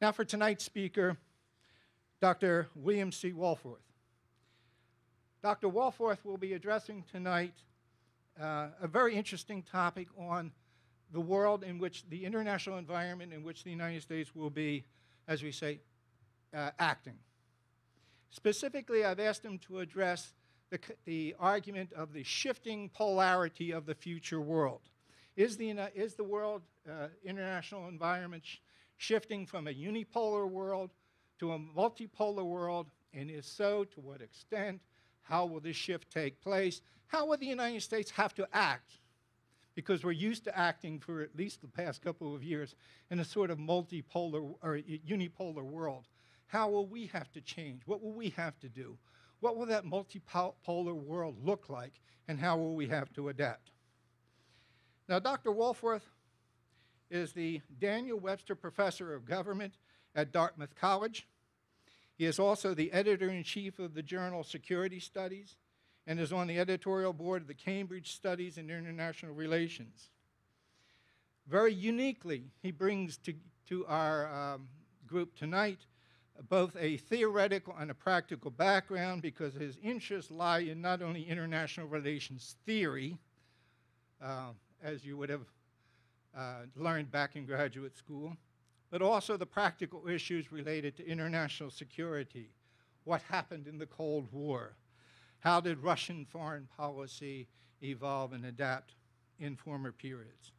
Now for tonight's speaker, Dr. William C. Wohlforth. Dr. Wohlforth will be addressing tonight uh, a very interesting topic on the world in which the international environment in which the United States will be, as we say, uh, acting. Specifically, I've asked him to address the, the argument of the shifting polarity of the future world. Is the, is the world uh, international environment shifting from a unipolar world to a multipolar world? And if so, to what extent? How will this shift take place? How will the United States have to act? Because we're used to acting for at least the past couple of years in a sort of multipolar or unipolar world. How will we have to change? What will we have to do? What will that multipolar world look like? And how will we have to adapt? Now, Dr. Wohlforth is the Daniel Webster Professor of Government at Dartmouth College. He is also the editor in chief of the journal Security Studies and is on the editorial board of the Cambridge Studies in International Relations. Very uniquely, he brings to, to our um, group tonight both a theoretical and a practical background because his interests lie in not only international relations theory, uh, as you would have uh, learned back in graduate school, but also the practical issues related to international security. What happened in the Cold War? How did Russian foreign policy evolve and adapt in former periods?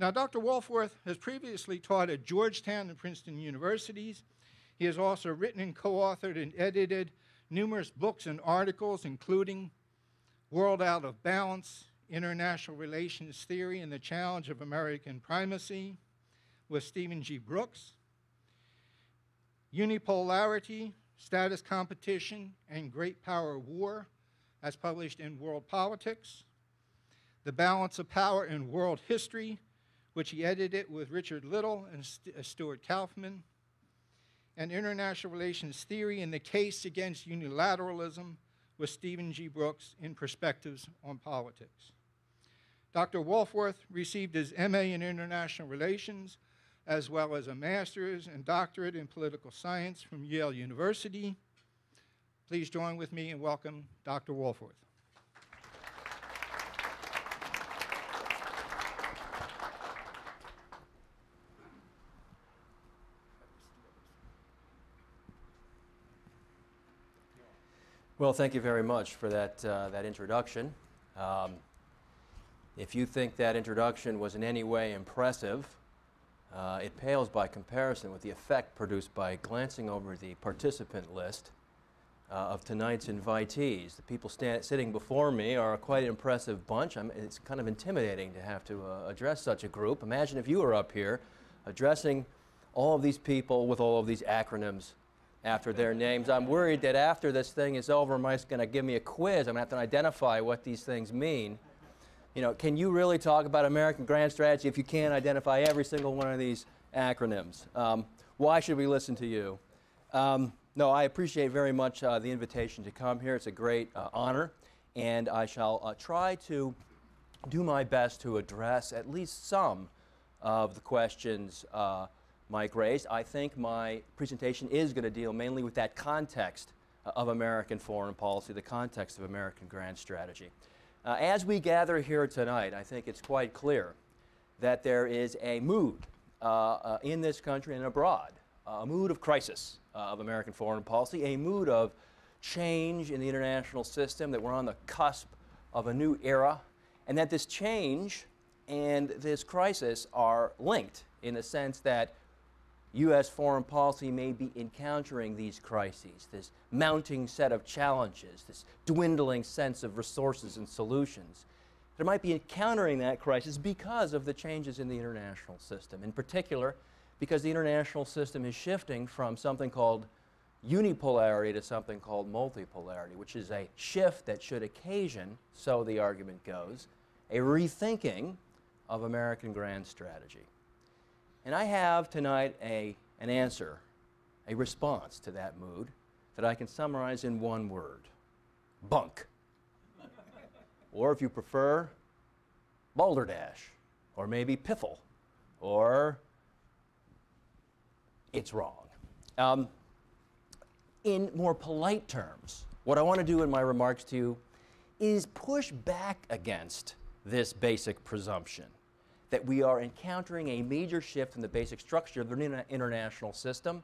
Now, Dr. Wohlforth has previously taught at Georgetown and Princeton universities. He has also written and co authored and edited numerous books and articles, including World Out of Balance, International Relations Theory, and the Challenge of American Primacy with Stephen G. Brooks, Unipolarity, Status Competition, and Great Power War, as published in World Politics, The Balance of Power in World History, which he edited with Richard Little and uh, Stuart Kaufman, and International Relations Theory in the Case Against Unilateralism with Stephen G. Brooks in Perspectives on Politics. Dr. Wohlforth received his MA in International Relations as well as a master's and doctorate in political science from Yale University. Please join with me and welcome Dr. Wohlforth. Well, thank you very much for that, uh, that introduction. Um, if you think that introduction was in any way impressive, uh, it pales by comparison with the effect produced by glancing over the participant list uh, of tonight's invitees. The people sitting before me are a quite impressive bunch. I'm, it's kind of intimidating to have to uh, address such a group. Imagine if you were up here addressing all of these people with all of these acronyms after their names. I'm worried that after this thing is over, Mike's going to give me a quiz. I'm going to have to identify what these things mean. You know, can you really talk about American grand strategy if you can't identify every single one of these acronyms? Um, why should we listen to you? Um, no, I appreciate very much uh, the invitation to come here. It's a great uh, honor, and I shall uh, try to do my best to address at least some of the questions uh, Mike raised. I think my presentation is going to deal mainly with that context uh, of American foreign policy, the context of American grand strategy. Uh, as we gather here tonight, I think it's quite clear that there is a mood uh, uh in this country and abroad, a mood of crisis uh, of American foreign policy, a mood of change in the international system, that we're on the cusp of a new era, and that this change and this crisis are linked in the sense that U.S. foreign policy may be encountering these crises, this mounting set of challenges, this dwindling sense of resources and solutions. There might be encountering that crisis because of the changes in the international system. In particular, because the international system is shifting from something called unipolarity to something called multipolarity, which is a shift that should occasion, so the argument goes, a rethinking of American grand strategy. And I have tonight a, an answer, a response to that mood that I can summarize in one word bunk. or if you prefer, balderdash, or maybe piffle, or it's wrong. Um, in more polite terms, what I want to do in my remarks to you is push back against this basic presumption that we are encountering a major shift in the basic structure of the international system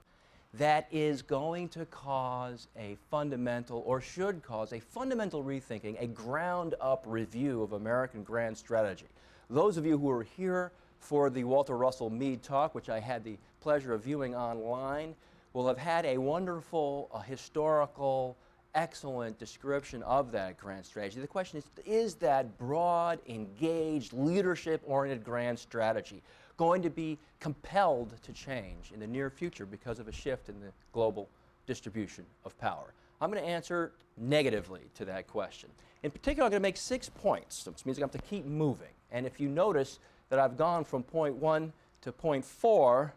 that is going to cause a fundamental, or should cause a fundamental rethinking, a ground up review of American grand strategy. Those of you who are here for the Walter Russell Mead talk, which I had the pleasure of viewing online, will have had a wonderful uh, historical, excellent description of that grand strategy. The question is is that broad, engaged, leadership oriented grand strategy going to be compelled to change in the near future because of a shift in the global distribution of power? I'm going to answer negatively to that question. In particular, I'm going to make six points, which means I have to keep moving. And if you notice that I've gone from point one to point four,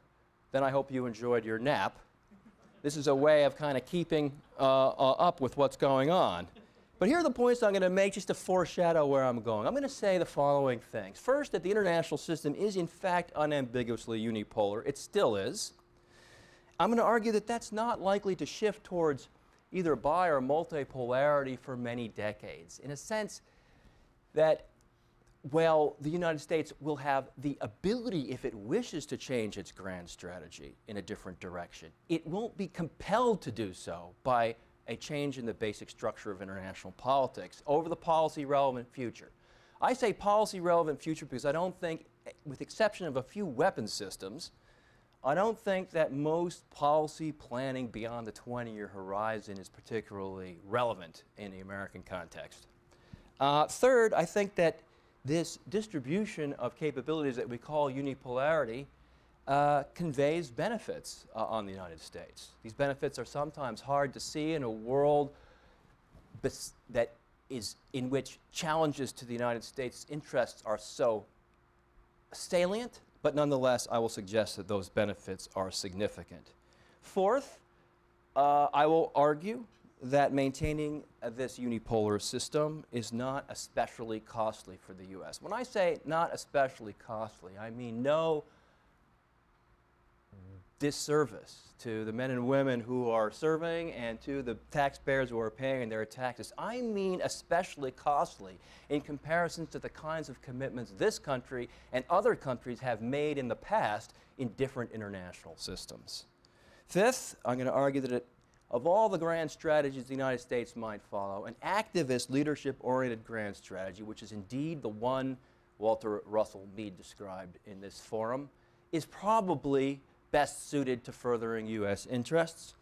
then I hope you enjoyed your nap. This is a way of kind of keeping uh, uh, up with what's going on. But here are the points I'm going to make just to foreshadow where I'm going. I'm going to say the following things. First, that the international system is in fact unambiguously unipolar. It still is. I'm going to argue that that's not likely to shift towards either bi or multipolarity for many decades. In a sense, that well, the United States will have the ability, if it wishes to change its grand strategy in a different direction, it won't be compelled to do so by a change in the basic structure of international politics over the policy relevant future. I say policy relevant future because I don't think, with exception of a few weapon systems, I don't think that most policy planning beyond the 20 year horizon is particularly relevant in the American context. Uh, third, I think that this distribution of capabilities that we call unipolarity uh, conveys benefits uh, on the United States. These benefits are sometimes hard to see in a world that is in which challenges to the United States' interests are so salient, but nonetheless, I will suggest that those benefits are significant. Fourth, uh, I will argue that maintaining this unipolar system is not especially costly for the U.S. When I say not especially costly, I mean no disservice to the men and women who are serving and to the taxpayers who are paying their taxes. I mean especially costly in comparison to the kinds of commitments this country and other countries have made in the past in different international systems. Fifth, I'm going to argue that it, of all the grand strategies the United States might follow, an activist, leadership oriented grand strategy, which is indeed the one Walter Russell Mead described in this forum, is probably best suited to furthering U.S. interests.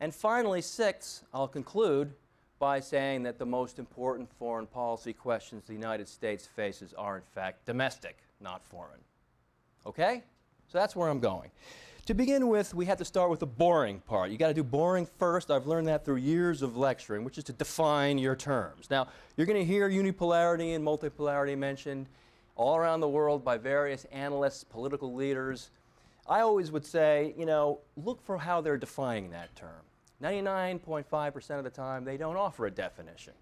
And finally, six, I'll conclude by saying that the most important foreign policy questions the United States faces are, in fact, domestic, not foreign. Okay? So that's where I'm going. To begin with, we have to start with the boring part. You got to do boring first. I've learned that through years of lecturing, which is to define your terms. Now, you're going to hear unipolarity and multipolarity mentioned all around the world by various analysts, political leaders. I always would say, you know, look for how they're defining that term. 99.5% of the time, they don't offer a definition.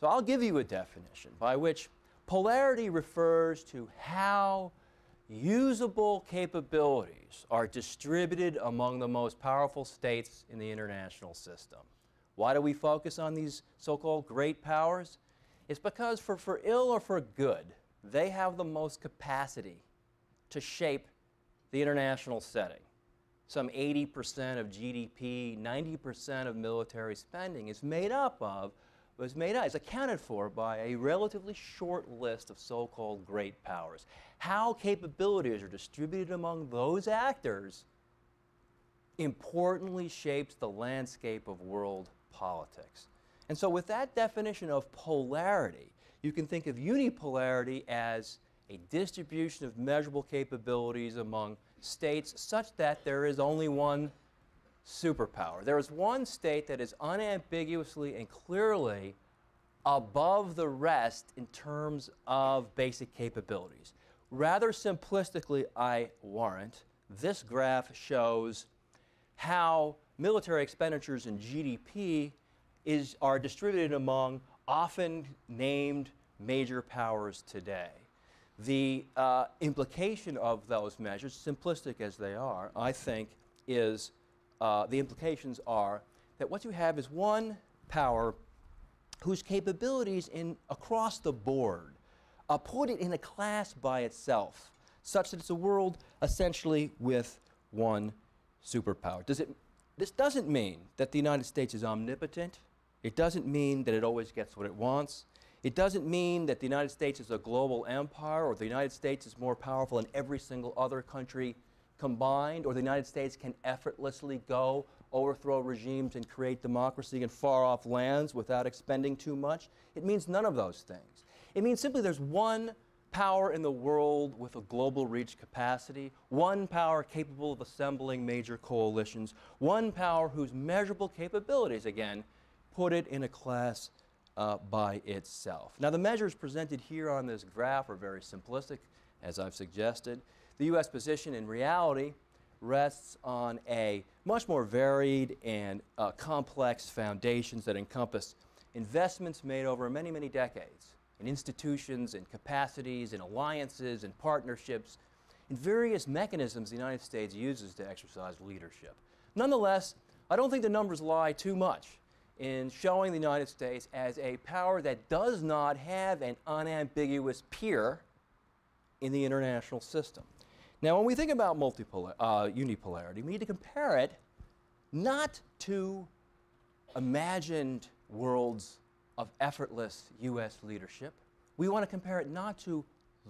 So I'll give you a definition by which polarity refers to how usable capabilities are distributed among the most powerful states in the international system. Why do we focus on these so called great powers? It's because, for, for ill or for good, they have the most capacity to shape the international setting. Some 80% of GDP, 90% of military spending is made up of, was made up, is accounted for by a relatively short list of so-called great powers. How capabilities are distributed among those actors importantly shapes the landscape of world politics. And so with that definition of polarity, you can think of unipolarity as a distribution of measurable capabilities among states such that there is only one superpower. There is one state that is unambiguously and clearly above the rest in terms of basic capabilities. Rather simplistically, I warrant, this graph shows how military expenditures and GDP is, are distributed among often named major powers today the uh, implication of those measures, simplistic as they are, I think, is uh, the implications are that what you have is one power whose capabilities in across the board uh, put it in a class by itself, such that it's a world essentially with one superpower. Does it, this doesn't mean that the United States is omnipotent. It doesn't mean that it always gets what it wants. It doesn't mean that the United States is a global empire or the United States is more powerful than every single other country combined or the United States can effortlessly go overthrow regimes and create democracy in far off lands without expending too much. It means none of those things. It means simply there's one power in the world with a global reach capacity, one power capable of assembling major coalitions, one power whose measurable capabilities, again, put it in a class uh, by itself. Now, the measures presented here on this graph are very simplistic, as I've suggested. The U.S. position in reality rests on a much more varied and uh, complex foundations that encompass investments made over many, many decades in institutions and capacities and alliances and partnerships and various mechanisms the United States uses to exercise leadership. Nonetheless, I don't think the numbers lie too much in showing the United States as a power that does not have an unambiguous peer in the international system. Now, when we think about multipolar, uh, unipolarity, we need to compare it not to imagined worlds of effortless U.S. leadership. We want to compare it not to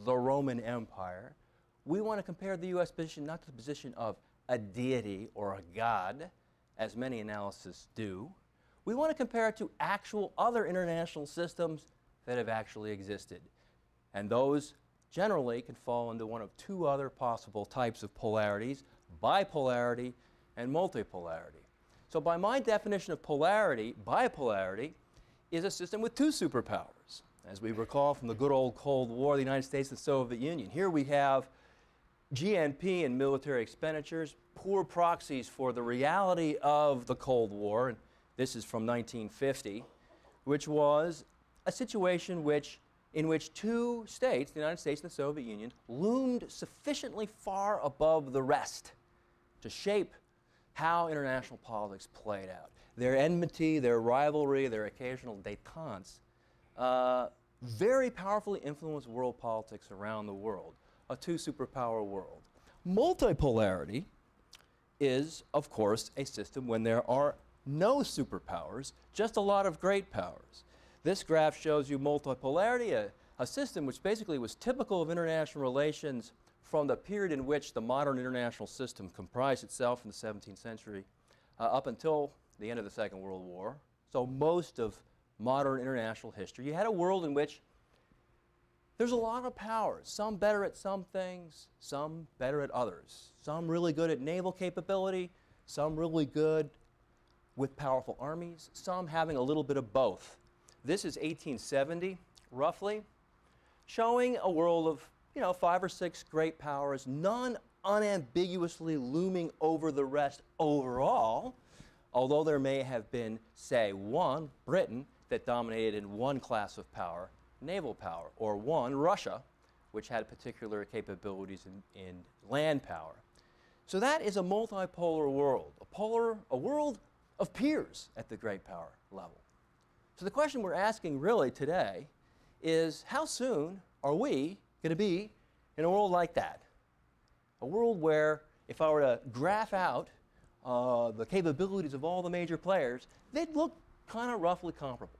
the Roman Empire. We want to compare the U.S. position not to the position of a deity or a god, as many analyses do. We want to compare it to actual other international systems that have actually existed. And those generally can fall into one of two other possible types of polarities bipolarity and multipolarity. So, by my definition of polarity, bipolarity is a system with two superpowers. As we recall from the good old Cold War, the United States and the Soviet Union. Here we have GNP and military expenditures, poor proxies for the reality of the Cold War. And this is from 1950, which was a situation which in which two states, the United States and the Soviet Union, loomed sufficiently far above the rest to shape how international politics played out. Their enmity, their rivalry, their occasional detentes uh, very powerfully influenced world politics around the world, a two superpower world. Multipolarity is, of course, a system when there are no superpowers, just a lot of great powers. This graph shows you multipolarity, a, a system which basically was typical of international relations from the period in which the modern international system comprised itself in the 17th century uh, up until the end of the Second World War. So most of modern international history, you had a world in which there's a lot of powers, some better at some things, some better at others. Some really good at naval capability, some really good with powerful armies, some having a little bit of both. This is 1870, roughly, showing a world of, you know, five or six great powers, none unambiguously looming over the rest overall, although there may have been, say, one, Britain, that dominated in one class of power, naval power, or one, Russia, which had particular capabilities in, in land power. So that is a multipolar world, a, polar, a world of peers at the great power level. So the question we're asking really today is how soon are we going to be in a world like that? A world where if I were to graph out uh, the capabilities of all the major players, they'd look kind of roughly comparable.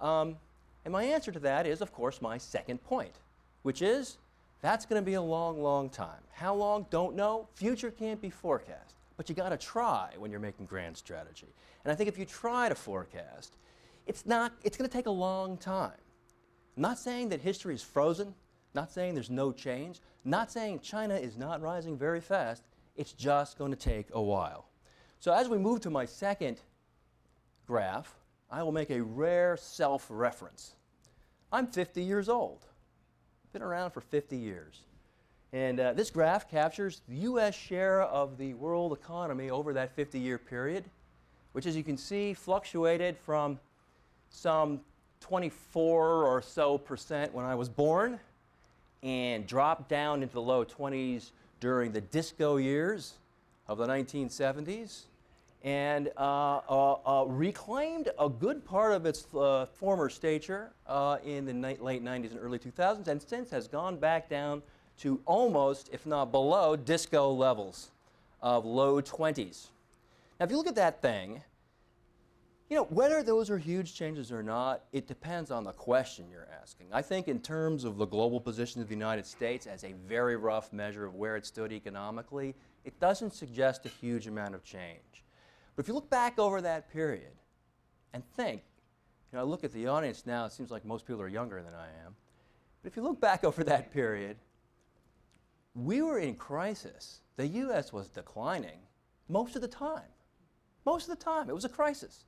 Um, and my answer to that is, of course, my second point, which is that's going to be a long, long time. How long? Don't know. Future can't be forecast. But you got to try when you're making grand strategy. And I think if you try to forecast, it's not, it's going to take a long time. I'm not saying that history is frozen, not saying there's no change, not saying China is not rising very fast. It's just going to take a while. So as we move to my second graph, I will make a rare self reference. I'm 50 years old, been around for 50 years. And uh, this graph captures the U.S. share of the world economy over that 50 year period, which, as you can see, fluctuated from some 24 or so percent when I was born and dropped down into the low 20s during the disco years of the 1970s and uh, uh, uh, reclaimed a good part of its uh, former stature uh, in the late 90s and early 2000s, and since has gone back down to almost, if not below, disco levels of low 20s. Now, if you look at that thing, you know, whether those are huge changes or not, it depends on the question you're asking. I think, in terms of the global position of the United States as a very rough measure of where it stood economically, it doesn't suggest a huge amount of change. But if you look back over that period and think, you know, I look at the audience now, it seems like most people are younger than I am. But if you look back over that period, we were in crisis. The U.S. was declining most of the time. Most of the time. It was a crisis.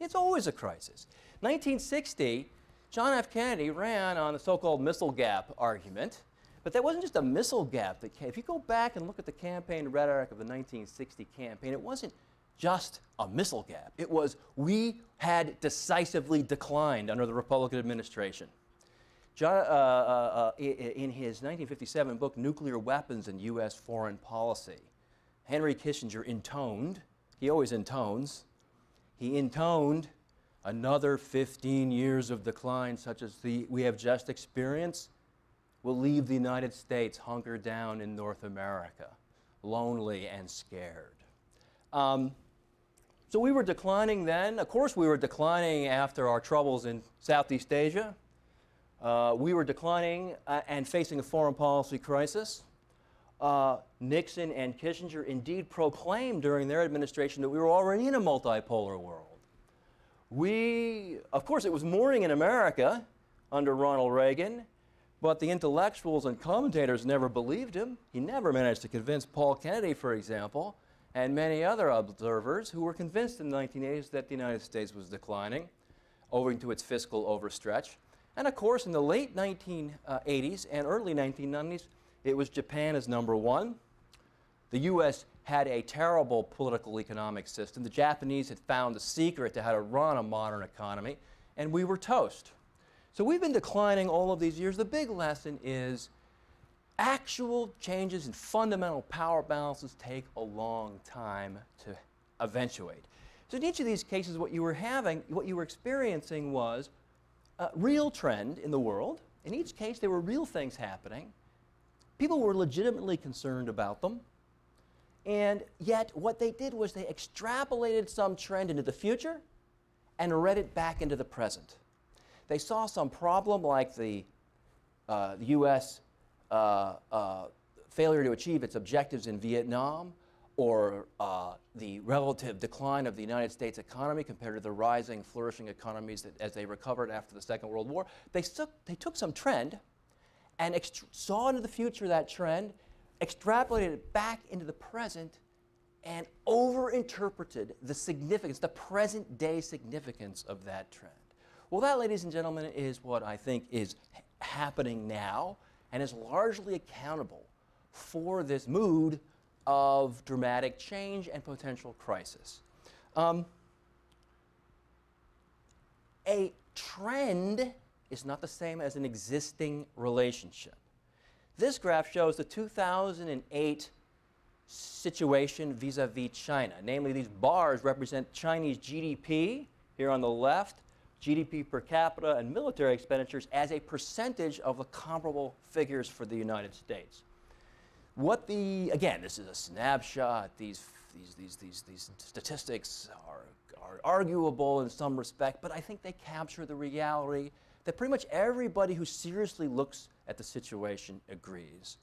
It's always a crisis. 1960, John F. Kennedy ran on the so called missile gap argument. But that wasn't just a missile gap. That if you go back and look at the campaign rhetoric of the 1960 campaign, it wasn't just a missile gap. It was we had decisively declined under the Republican administration. John, uh, uh, uh, in his 1957 book, Nuclear Weapons and U.S. Foreign Policy, Henry Kissinger intoned, he always intones, he intoned another 15 years of decline, such as the, we have just experienced, will leave the United States hunkered down in North America, lonely and scared. Um, so we were declining then. Of course, we were declining after our troubles in Southeast Asia. Uh, we were declining uh, and facing a foreign policy crisis. Uh, Nixon and Kissinger indeed proclaimed during their administration that we were already in a multipolar world. We, of course, it was morning in America under Ronald Reagan, but the intellectuals and commentators never believed him. He never managed to convince Paul Kennedy, for example, and many other observers who were convinced in the 1980s that the United States was declining owing to its fiscal overstretch. And of course, in the late 1980s and early 1990s, it was Japan as number one. The US had a terrible political economic system. The Japanese had found the secret to how to run a modern economy, and we were toast. So we've been declining all of these years. The big lesson is actual changes in fundamental power balances take a long time to eventuate. So in each of these cases, what you were having, what you were experiencing was a real trend in the world. In each case, there were real things happening. People were legitimately concerned about them. And yet, what they did was they extrapolated some trend into the future and read it back into the present. They saw some problem like the, uh, the U.S uh, uh, failure to achieve its objectives in Vietnam or uh, the relative decline of the United States economy compared to the rising, flourishing economies that, as they recovered after the Second World War, they they took some trend and saw into the future that trend, extrapolated it back into the present, and overinterpreted the significance, the present day significance of that trend. Well, that, ladies and gentlemen, is what I think is happening now and is largely accountable for this mood of dramatic change and potential crisis. Um, a trend is not the same as an existing relationship. This graph shows the 2008 situation vis a vis China. Namely, these bars represent Chinese GDP here on the left GDP per capita, and military expenditures as a percentage of the comparable figures for the United States. What the, again, this is a snapshot. These, these, these, these, these statistics are, are arguable in some respect, but I think they capture the reality that pretty much everybody who seriously looks at the situation agrees.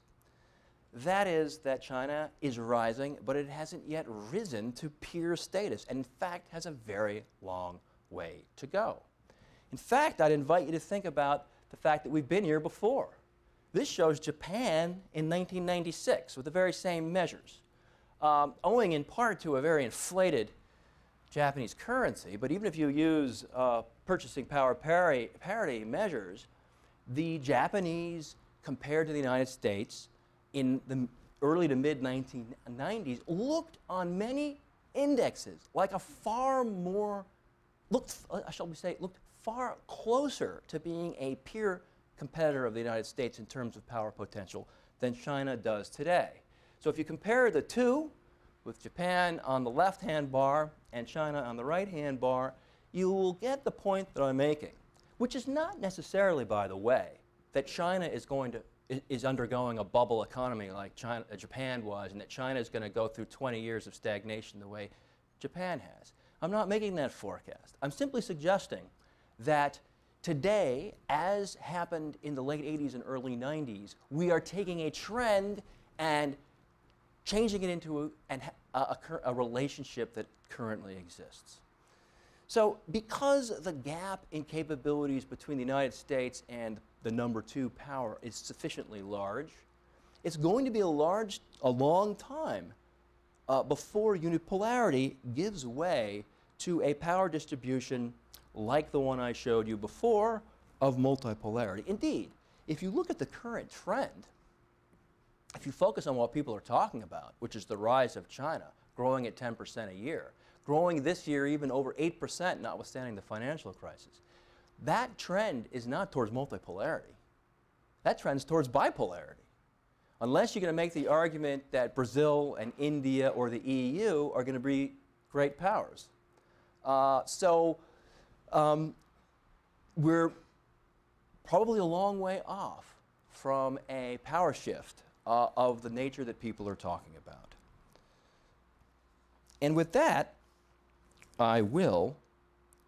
That is that China is rising, but it hasn't yet risen to peer status, and in fact has a very long way to go. In fact, I'd invite you to think about the fact that we've been here before. This shows Japan in 1996 with the very same measures, um, owing in part to a very inflated Japanese currency. But even if you use uh, purchasing power parity, parity measures, the Japanese compared to the United States in the early to mid 1990s looked on many indexes like a far more looked, uh, shall we say, looked far closer to being a peer competitor of the United States in terms of power potential than China does today. So if you compare the two, with Japan on the left hand bar and China on the right hand bar, you will get the point that I'm making, which is not necessarily, by the way, that China is going to is undergoing a bubble economy like China, uh, Japan was, and that China is going to go through 20 years of stagnation the way Japan has. I'm not making that forecast. I'm simply suggesting that today, as happened in the late 80s and early 90s, we are taking a trend and changing it into a, a, a, relationship that currently exists. So, because the gap in capabilities between the United States and the number two power is sufficiently large, it's going to be a large, a long time uh, before unipolarity gives way to a power distribution like the one I showed you before of multipolarity. Indeed, if you look at the current trend, if you focus on what people are talking about, which is the rise of China, growing at 10% a year, growing this year even over 8%, notwithstanding the financial crisis, that trend is not towards multipolarity. That trend is towards bipolarity. Unless you're going to make the argument that Brazil and India or the EU are going to be great powers. Uh, so um, we're probably a long way off from a power shift uh, of the nature that people are talking about. And with that, I will.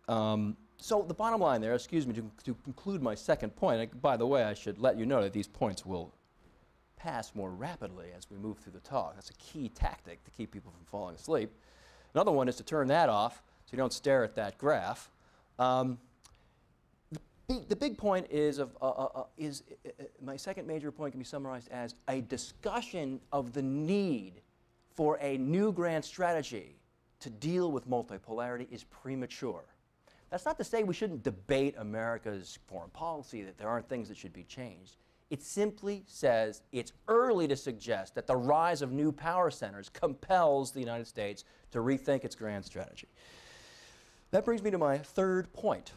Um, so the bottom line there, excuse me, to, to conclude my second point, I, by the way, I should let you know that these points will pass more rapidly as we move through the talk. That's a key tactic to keep people from falling asleep. Another one is to turn that off so you don't stare at that graph. Um, the, big, point is, of, uh, uh, uh is uh, uh, my second major point can be summarized as a discussion of the need for a new grand strategy to deal with multipolarity is premature. That's not to say we shouldn't debate America's foreign policy, that there aren't things that should be changed. It simply says it's early to suggest that the rise of new power centers compels the United States to rethink its grand strategy. That brings me to my third point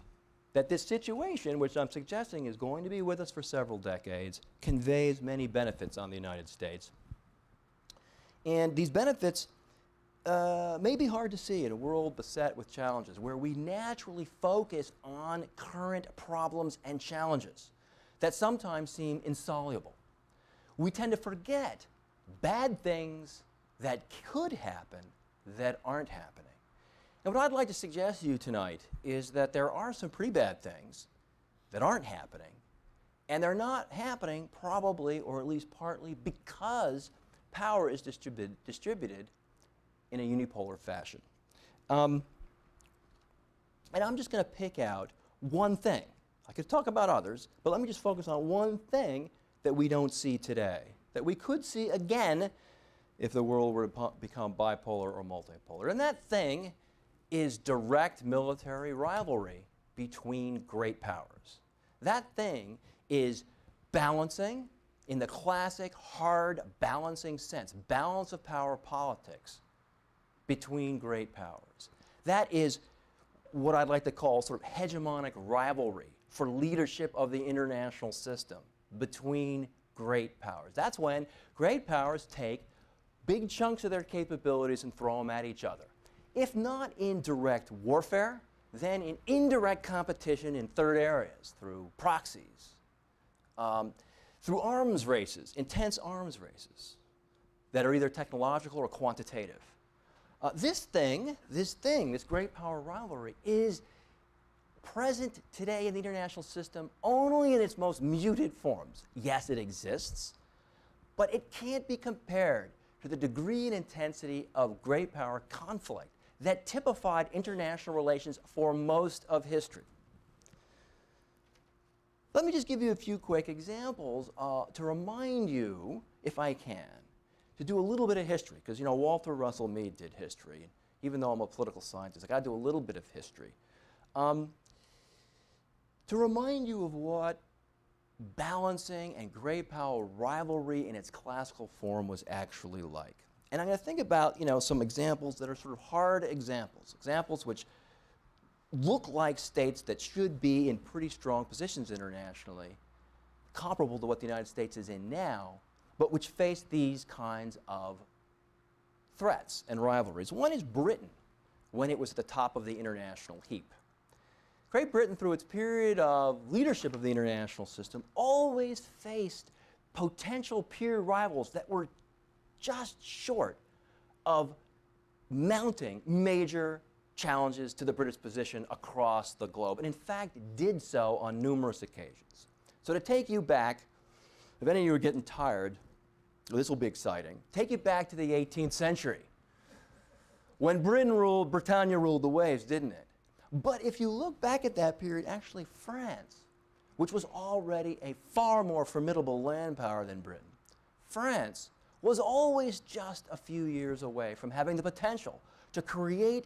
that this situation, which I'm suggesting is going to be with us for several decades, conveys many benefits on the United States. And these benefits uh, may be hard to see in a world beset with challenges where we naturally focus on current problems and challenges that sometimes seem insoluble. We tend to forget bad things that could happen that aren't happening. And what I'd like to suggest to you tonight is that there are some pretty bad things that aren't happening, and they're not happening probably or at least partly because power is distributed, distributed in a unipolar fashion. Um, and I'm just going to pick out one thing. I could talk about others, but let me just focus on one thing that we don't see today, that we could see again if the world were to become bipolar or multipolar. And that thing is direct military rivalry between great powers. That thing is balancing in the classic hard balancing sense, balance of power politics between great powers. That is what I'd like to call sort of hegemonic rivalry for leadership of the international system between great powers. That's when great powers take big chunks of their capabilities and throw them at each other. If not in direct warfare, then in indirect competition in third areas through proxies, um, through arms races, intense arms races that are either technological or quantitative. Uh, this thing, this thing, this great power rivalry is present today in the international system only in its most muted forms. Yes, it exists, but it can't be compared to the degree and intensity of great power conflict that typified international relations for most of history. Let me just give you a few quick examples uh, to remind you, if I can, to do a little bit of history, because you know Walter Russell Mead did history. Even though I'm a political scientist, I got to do a little bit of history. Um, to remind you of what balancing and great power rivalry in its classical form was actually like. And I'm going to think about you know, some examples that are sort of hard examples, examples which look like states that should be in pretty strong positions internationally, comparable to what the United States is in now, but which face these kinds of threats and rivalries. One is Britain, when it was at the top of the international heap. Great Britain, through its period of leadership of the international system, always faced potential peer rivals that were just short of mounting major challenges to the British position across the globe, and in fact did so on numerous occasions. So to take you back, if any of you are getting tired, this will be exciting. Take you back to the 18th century. When Britain ruled, Britannia ruled the waves, didn't it? But if you look back at that period, actually France, which was already a far more formidable land power than Britain, France was always just a few years away from having the potential to create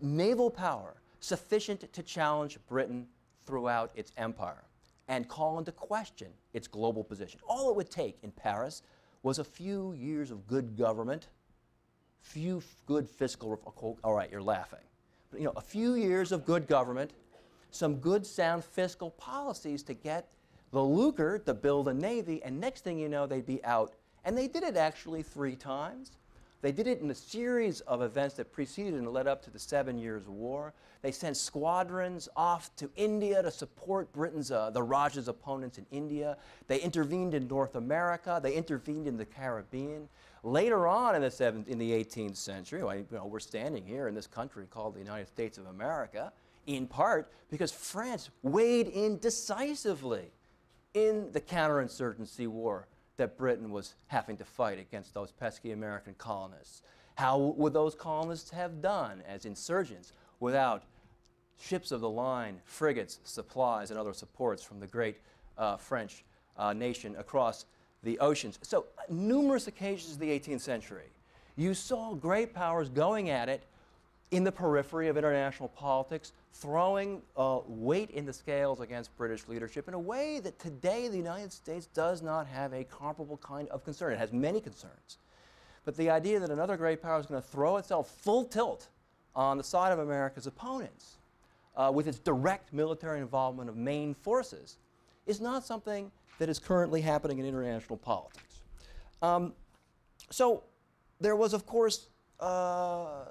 naval power sufficient to challenge Britain throughout its empire and call into question its global position. All it would take in Paris was a few years of good government, few good fiscal, oh, all right, you're laughing. But, you know, a few years of good government, some good sound fiscal policies to get the lucre to build a navy, and next thing you know, they'd be out. And they did it actually three times. They did it in a series of events that preceded and led up to the Seven Years' War. They sent squadrons off to India to support Britain's, uh, the Rajah's opponents in India. They intervened in North America. They intervened in the Caribbean. Later on in the, seventh, in the 18th century, well, you know, we're standing here in this country called the United States of America, in part because France weighed in decisively in the counterinsurgency war that Britain was having to fight against those pesky American colonists. How would those colonists have done as insurgents without ships of the line, frigates, supplies, and other supports from the great uh, French uh, nation across the oceans? So, numerous occasions in the 18th century, you saw great powers going at it in the periphery of international politics, throwing uh, weight in the scales against British leadership in a way that today the United States does not have a comparable kind of concern. It has many concerns. But the idea that another great power is going to throw itself full tilt on the side of America's opponents uh, with its direct military involvement of main forces is not something that is currently happening in international politics. Um, so there was, of course, uh,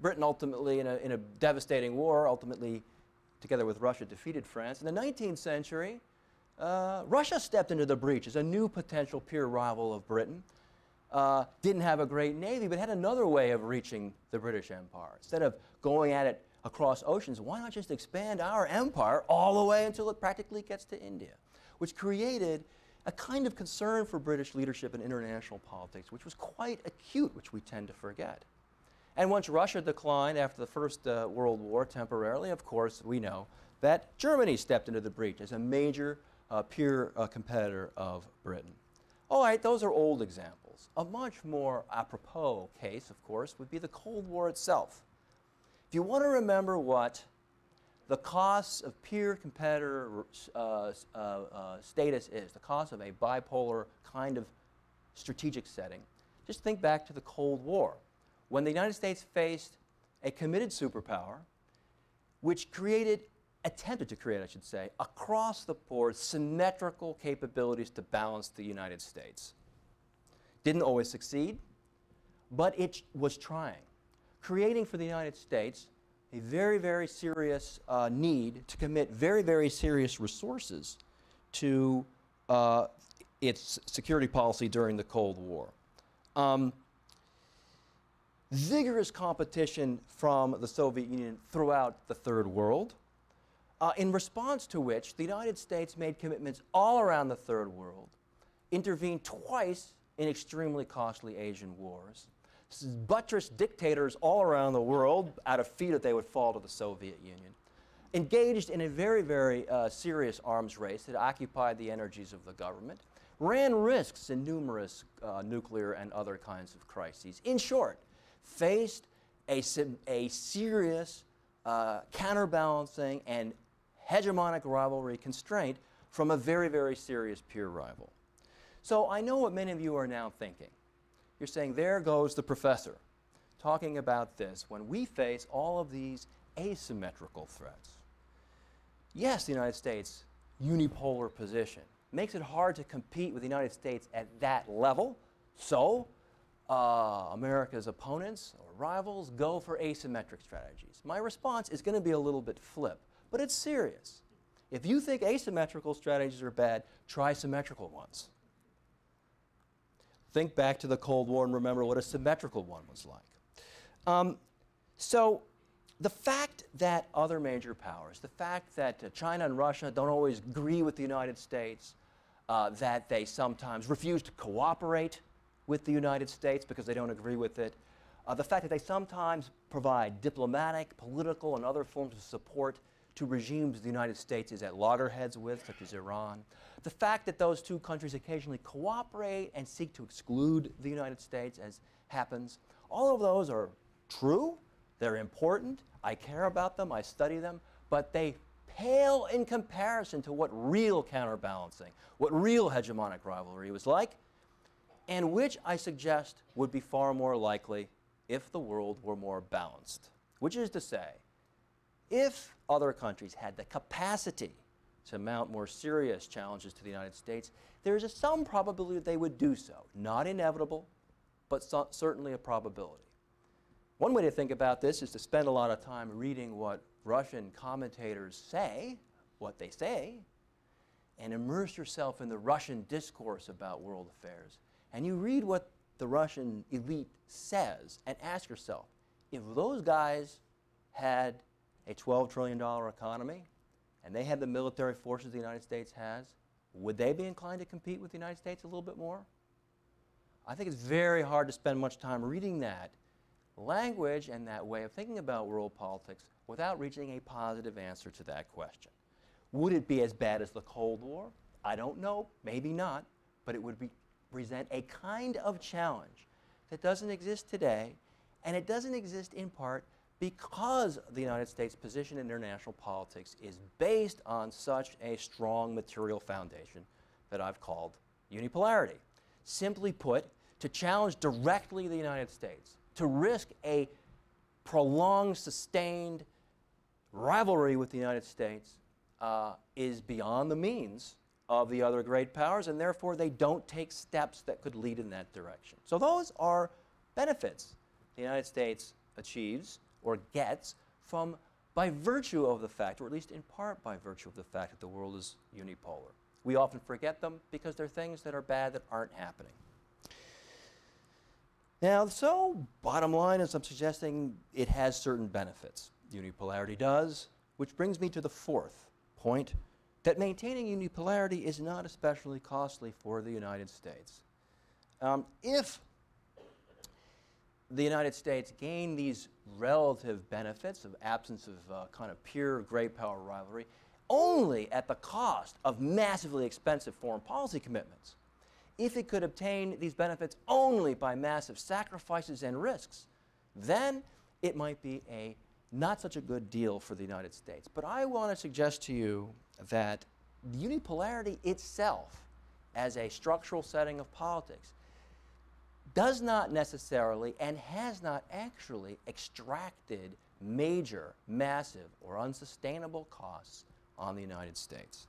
Britain ultimately, in a, in a devastating war, ultimately, together with Russia, defeated France. In the 19th century, uh, Russia stepped into the breach as a new potential peer rival of Britain. Uh, didn't have a great navy, but had another way of reaching the British Empire. Instead of going at it across oceans, why not just expand our empire all the way until it practically gets to India? Which created a kind of concern for British leadership in international politics, which was quite acute, which we tend to forget. And once Russia declined after the First uh, World War temporarily, of course, we know that Germany stepped into the breach as a major uh, peer uh, competitor of Britain. All right, those are old examples. A much more apropos case, of course, would be the Cold War itself. If you want to remember what the cost of peer competitor uh, uh, uh, status is, the cost of a bipolar kind of strategic setting, just think back to the Cold War when the United States faced a committed superpower, which created, attempted to create, I should say, across the board symmetrical capabilities to balance the United States. Didn't always succeed, but it was trying, creating for the United States a very, very serious uh, need to commit very, very serious resources to uh, its security policy during the Cold War. Um, vigorous competition from the Soviet Union throughout the Third World, uh, in response to which the United States made commitments all around the Third World, intervened twice in extremely costly Asian wars, buttressed dictators all around the world out of fear that they would fall to the Soviet Union, engaged in a very, very uh, serious arms race that occupied the energies of the government, ran risks in numerous uh, nuclear and other kinds of crises. In short, faced a, a serious uh, counterbalancing and hegemonic rivalry constraint from a very, very serious peer rival. So I know what many of you are now thinking. You're saying, there goes the professor talking about this when we face all of these asymmetrical threats. Yes, the United States' unipolar position makes it hard to compete with the United States at that level. So uh, America's opponents or rivals go for asymmetric strategies? My response is going to be a little bit flip, but it's serious. If you think asymmetrical strategies are bad, try symmetrical ones. Think back to the Cold War and remember what a symmetrical one was like. Um, so, the fact that other major powers, the fact that uh, China and Russia don't always agree with the United States, uh, that they sometimes refuse to cooperate with the United States because they don't agree with it, uh, the fact that they sometimes provide diplomatic, political, and other forms of support to regimes the United States is at loggerheads with, such as Iran, the fact that those two countries occasionally cooperate and seek to exclude the United States, as happens, all of those are true, they're important, I care about them, I study them, but they pale in comparison to what real counterbalancing, what real hegemonic rivalry was like, and which I suggest would be far more likely if the world were more balanced. Which is to say, if other countries had the capacity to mount more serious challenges to the United States, there is a some probability that they would do so. Not inevitable, but so certainly a probability. One way to think about this is to spend a lot of time reading what Russian commentators say, what they say, and immerse yourself in the Russian discourse about world affairs. And you read what the Russian elite says and ask yourself if those guys had a $12 trillion economy and they had the military forces the United States has, would they be inclined to compete with the United States a little bit more? I think it's very hard to spend much time reading that language and that way of thinking about world politics without reaching a positive answer to that question. Would it be as bad as the Cold War? I don't know, maybe not, but it would be, present a kind of challenge that doesn't exist today, and it doesn't exist in part because the United States' position in international politics is based on such a strong material foundation that I've called unipolarity. Simply put, to challenge directly the United States, to risk a prolonged, sustained rivalry with the United States uh, is beyond the means of the other great powers, and therefore they don't take steps that could lead in that direction. So those are benefits the United States achieves or gets from by virtue of the fact, or at least in part by virtue of the fact that the world is unipolar. We often forget them because they're things that are bad that aren't happening. Now, so bottom line is I'm suggesting it has certain benefits. Unipolarity does, which brings me to the fourth point that maintaining unipolarity is not especially costly for the United States. Um, if the United States gained these relative benefits of absence of uh, kind of pure great power rivalry only at the cost of massively expensive foreign policy commitments. If it could obtain these benefits only by massive sacrifices and risks, then it might be a not such a good deal for the United States. But I want to suggest to you that unipolarity itself, as a structural setting of politics, does not necessarily and has not actually extracted major, massive, or unsustainable costs on the United States.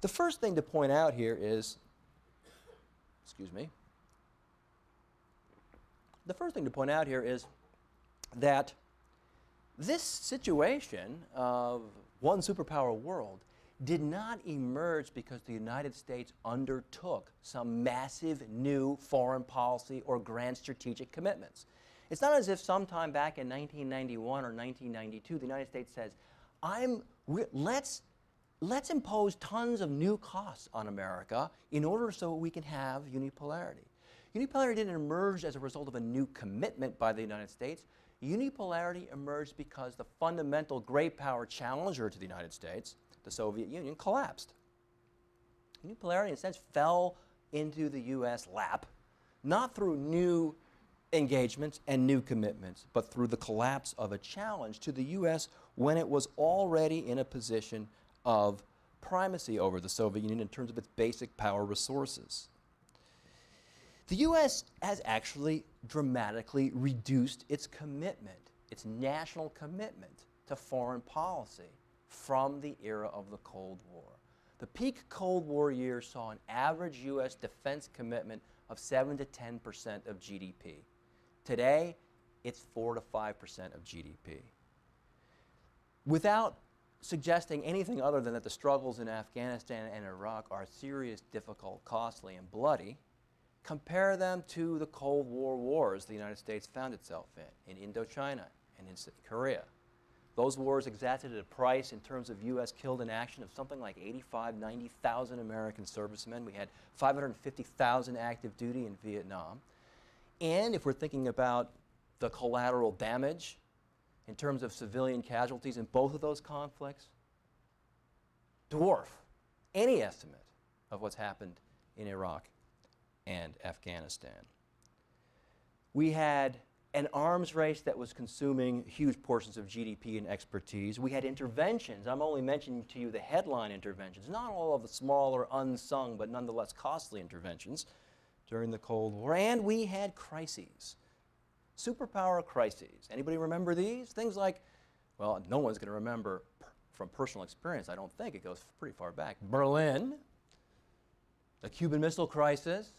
The first thing to point out here is, excuse me, the first thing to point out here is that this situation of one superpower world did not emerge because the United States undertook some massive new foreign policy or grand strategic commitments. It's not as if sometime back in 1991 or 1992 the United States says, I'm let's let's impose tons of new costs on America in order so we can have unipolarity. Unipolarity didn't emerge as a result of a new commitment by the United States. Unipolarity emerged because the fundamental great power challenger to the United States, the Soviet Union, collapsed. Unipolarity, in a sense, fell into the U.S. lap, not through new engagements and new commitments, but through the collapse of a challenge to the U.S. when it was already in a position of primacy over the Soviet Union in terms of its basic power resources. The U.S. has actually dramatically reduced its commitment, its national commitment to foreign policy from the era of the Cold War. The peak Cold War years saw an average U.S. defense commitment of 7 to 10% of GDP. Today, it's 4 to 5% of GDP. Without suggesting anything other than that the struggles in Afghanistan and Iraq are serious, difficult, costly, and bloody, compare them to the Cold War wars the United States found itself in, in Indochina and in Korea. Those wars exacted a price in terms of U.S. killed in action of something like 85, 90,000 American servicemen. We had 550,000 active duty in Vietnam. And if we're thinking about the collateral damage in terms of civilian casualties in both of those conflicts, dwarf any estimate of what's happened in Iraq and Afghanistan. We had an arms race that was consuming huge portions of GDP and expertise. We had interventions. I'm only mentioning to you the headline interventions, not all of the smaller, unsung, but nonetheless costly interventions during the Cold War. And we had crises, superpower crises. Anybody remember these? Things like, well, no one's going to remember from personal experience, I don't think. It goes pretty far back. Berlin, the Cuban Missile Crisis,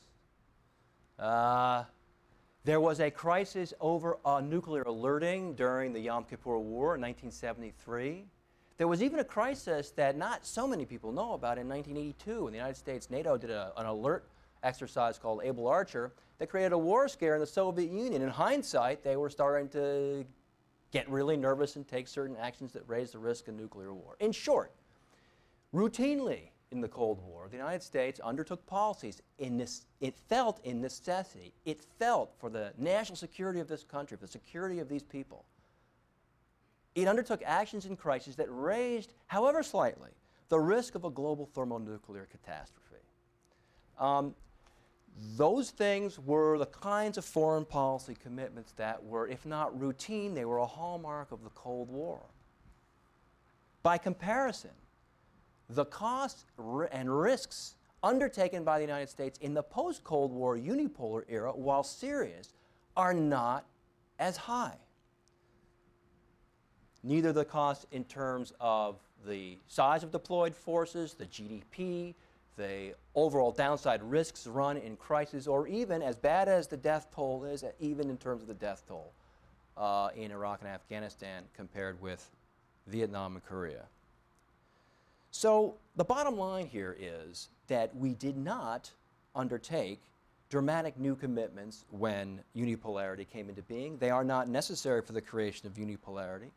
uh, there was a crisis over uh, nuclear alerting during the Yom Kippur War in 1973. There was even a crisis that not so many people know about in 1982 when the United States NATO did a, an alert exercise called Able Archer that created a war scare in the Soviet Union. In hindsight, they were starting to get really nervous and take certain actions that raised the risk of nuclear war. In short, routinely, in the Cold War, the United States undertook policies in this, it felt in necessity, it felt for the national security of this country, for the security of these people. It undertook actions in crises that raised, however slightly, the risk of a global thermonuclear catastrophe. Um, those things were the kinds of foreign policy commitments that were, if not routine, they were a hallmark of the Cold War. By comparison, the costs and risks undertaken by the United States in the post Cold War unipolar era, while serious, are not as high. Neither the costs in terms of the size of deployed forces, the GDP, the overall downside risks run in crisis, or even as bad as the death toll is, even in terms of the death toll uh, in Iraq and Afghanistan compared with Vietnam and Korea. So the bottom line here is that we did not undertake dramatic new commitments when unipolarity came into being. They are not necessary for the creation of unipolarity.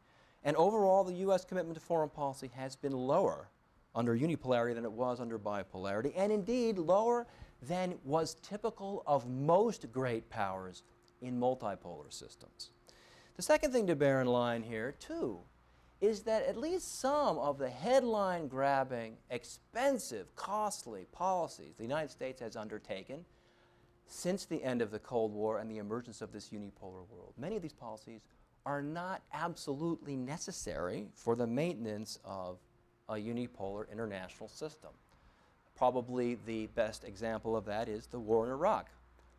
And overall, the U.S. commitment to foreign policy has been lower under unipolarity than it was under bipolarity, and indeed lower than was typical of most great powers in multipolar systems. The second thing to bear in mind here, too, is that at least some of the headline grabbing, expensive, costly policies the United States has undertaken since the end of the Cold War and the emergence of this unipolar world, many of these policies are not absolutely necessary for the maintenance of a unipolar international system. Probably the best example of that is the war in Iraq.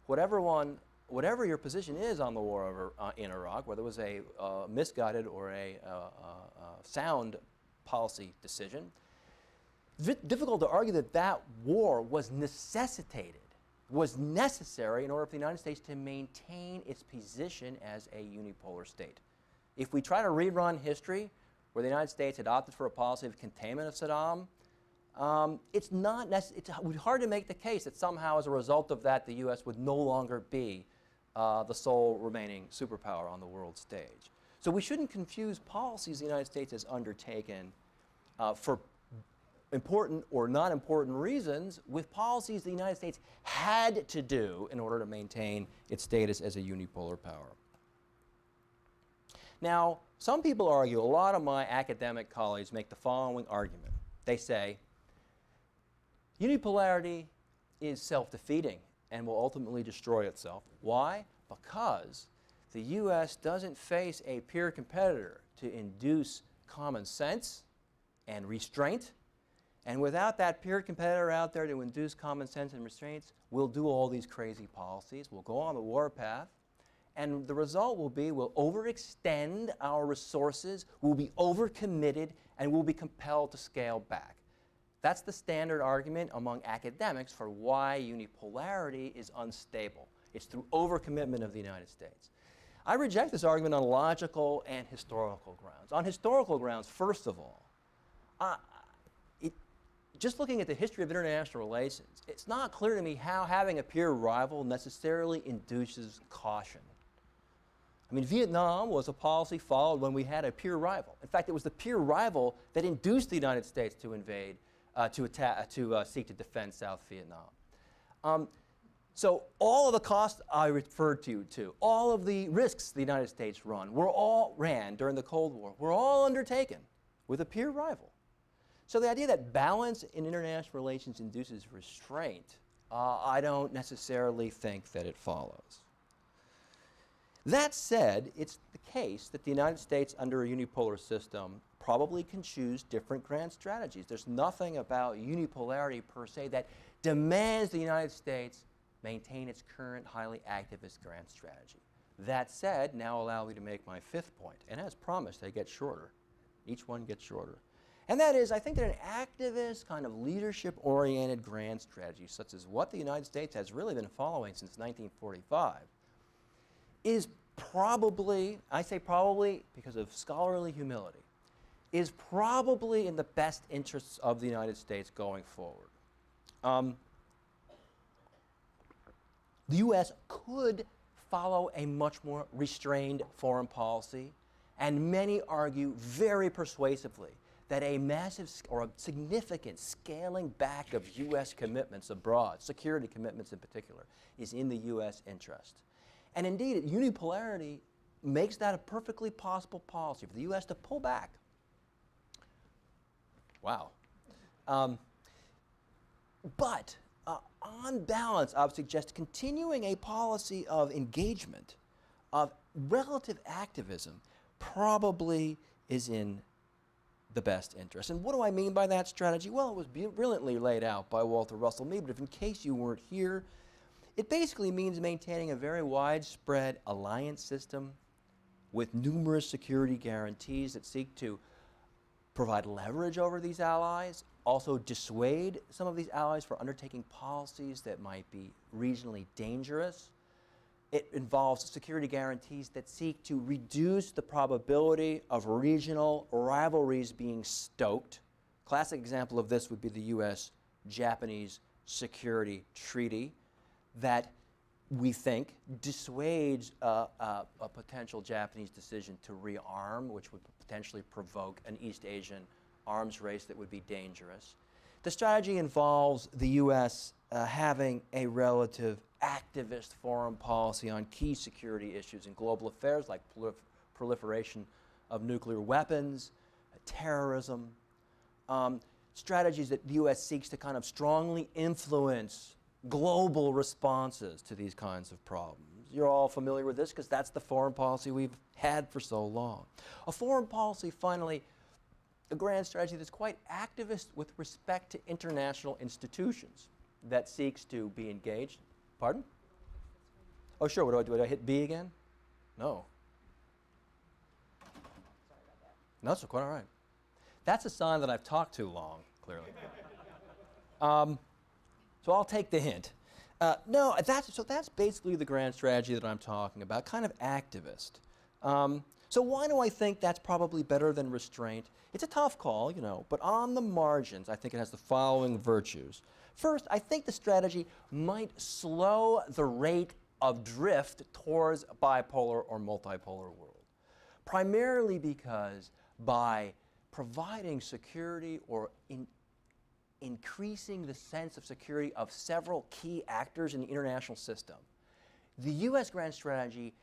Whatever one whatever your position is on the war over, uh, in Iraq, whether it was a uh, misguided or a uh, uh, uh sound policy decision, it's difficult to argue that that war was necessitated, was necessary in order for the United States to maintain its position as a unipolar state. If we try to rerun history, where the United States had opted for a policy of containment of Saddam, um, it's not it's hard to make the case that somehow as a result of that the U.S. would no longer be uh, the sole remaining superpower on the world stage. So we shouldn't confuse policies the United States has undertaken uh, for important or not important reasons with policies the United States had to do in order to maintain its status as a unipolar power. Now, some people argue, a lot of my academic colleagues make the following argument. They say, unipolarity is self-defeating and will ultimately destroy itself. Why? Because the U.S. doesn't face a peer competitor to induce common sense and restraint. And without that peer competitor out there to induce common sense and restraints, we'll do all these crazy policies. We'll go on the warpath. And the result will be we'll overextend our resources, we'll be overcommitted, and we'll be compelled to scale back. That's the standard argument among academics for why unipolarity is unstable. It's through overcommitment of the United States. I reject this argument on logical and historical grounds. On historical grounds, first of all, uh, it, just looking at the history of international relations, it's not clear to me how having a peer rival necessarily induces caution. I mean, Vietnam was a policy followed when we had a peer rival. In fact, it was the peer rival that induced the United States to invade, uh, to, attack, to uh, seek to defend South Vietnam. Um, so all of the costs I referred to, to, all of the risks the United States run, were all ran during the Cold War, were all undertaken with a peer rival. So the idea that balance in international relations induces restraint, uh, I don't necessarily think that it follows. That said, it's the case that the United States under a unipolar system probably can choose different grand strategies. There's nothing about unipolarity per se that demands the United States maintain its current highly activist grand strategy. That said, now allow me to make my fifth point. And as promised, they get shorter. Each one gets shorter. And that is, I think that an activist, kind of leadership oriented grand strategy, such as what the United States has really been following since 1945, is probably, I say probably because of scholarly humility, is probably in the best interests of the United States going forward. Um, the U.S. could follow a much more restrained foreign policy, and many argue very persuasively that a massive or a significant scaling back of U.S. commitments abroad, security commitments in particular, is in the U.S. interest. And indeed, unipolarity makes that a perfectly possible policy for the U.S. to pull back. Wow. Um, but uh, on balance, I would suggest continuing a policy of engagement, of relative activism, probably is in the best interest. And what do I mean by that strategy? Well, it was brilliantly laid out by Walter Russell Mead, but if in case you weren't here, it basically means maintaining a very widespread alliance system with numerous security guarantees that seek to provide leverage over these allies, also dissuade some of these allies from undertaking policies that might be regionally dangerous. It involves security guarantees that seek to reduce the probability of regional rivalries being stoked. Classic example of this would be the US Japanese Security Treaty that we think dissuades uh, uh, a potential Japanese decision to rearm, which would potentially provoke an East Asian arms race that would be dangerous. The strategy involves the U.S. Uh, having a relative activist foreign policy on key security issues in global affairs like prolif proliferation of nuclear weapons, terrorism, um, strategies that the U.S. seeks to kind of strongly influence global responses to these kinds of problems. You're all familiar with this because that's the foreign policy we've had for so long. A foreign policy, finally, a grand strategy that's quite activist with respect to international institutions that seeks to be engaged. Pardon? Oh, sure. What do I do? Do I hit B again? No. No, it's quite all right. That's a sign that I've talked too long, clearly. um, so I'll take the hint. Uh, no, that's, so that's basically the grand strategy that I'm talking about, kind of activist. Um, so why do I think that's probably better than restraint? It's a tough call, you know, but on the margins, I think it has the following virtues. First, I think the strategy might slow the rate of drift towards a bipolar or multipolar world, primarily because by providing security or in increasing the sense of security of several key actors in the international system. The U.S. grand strategy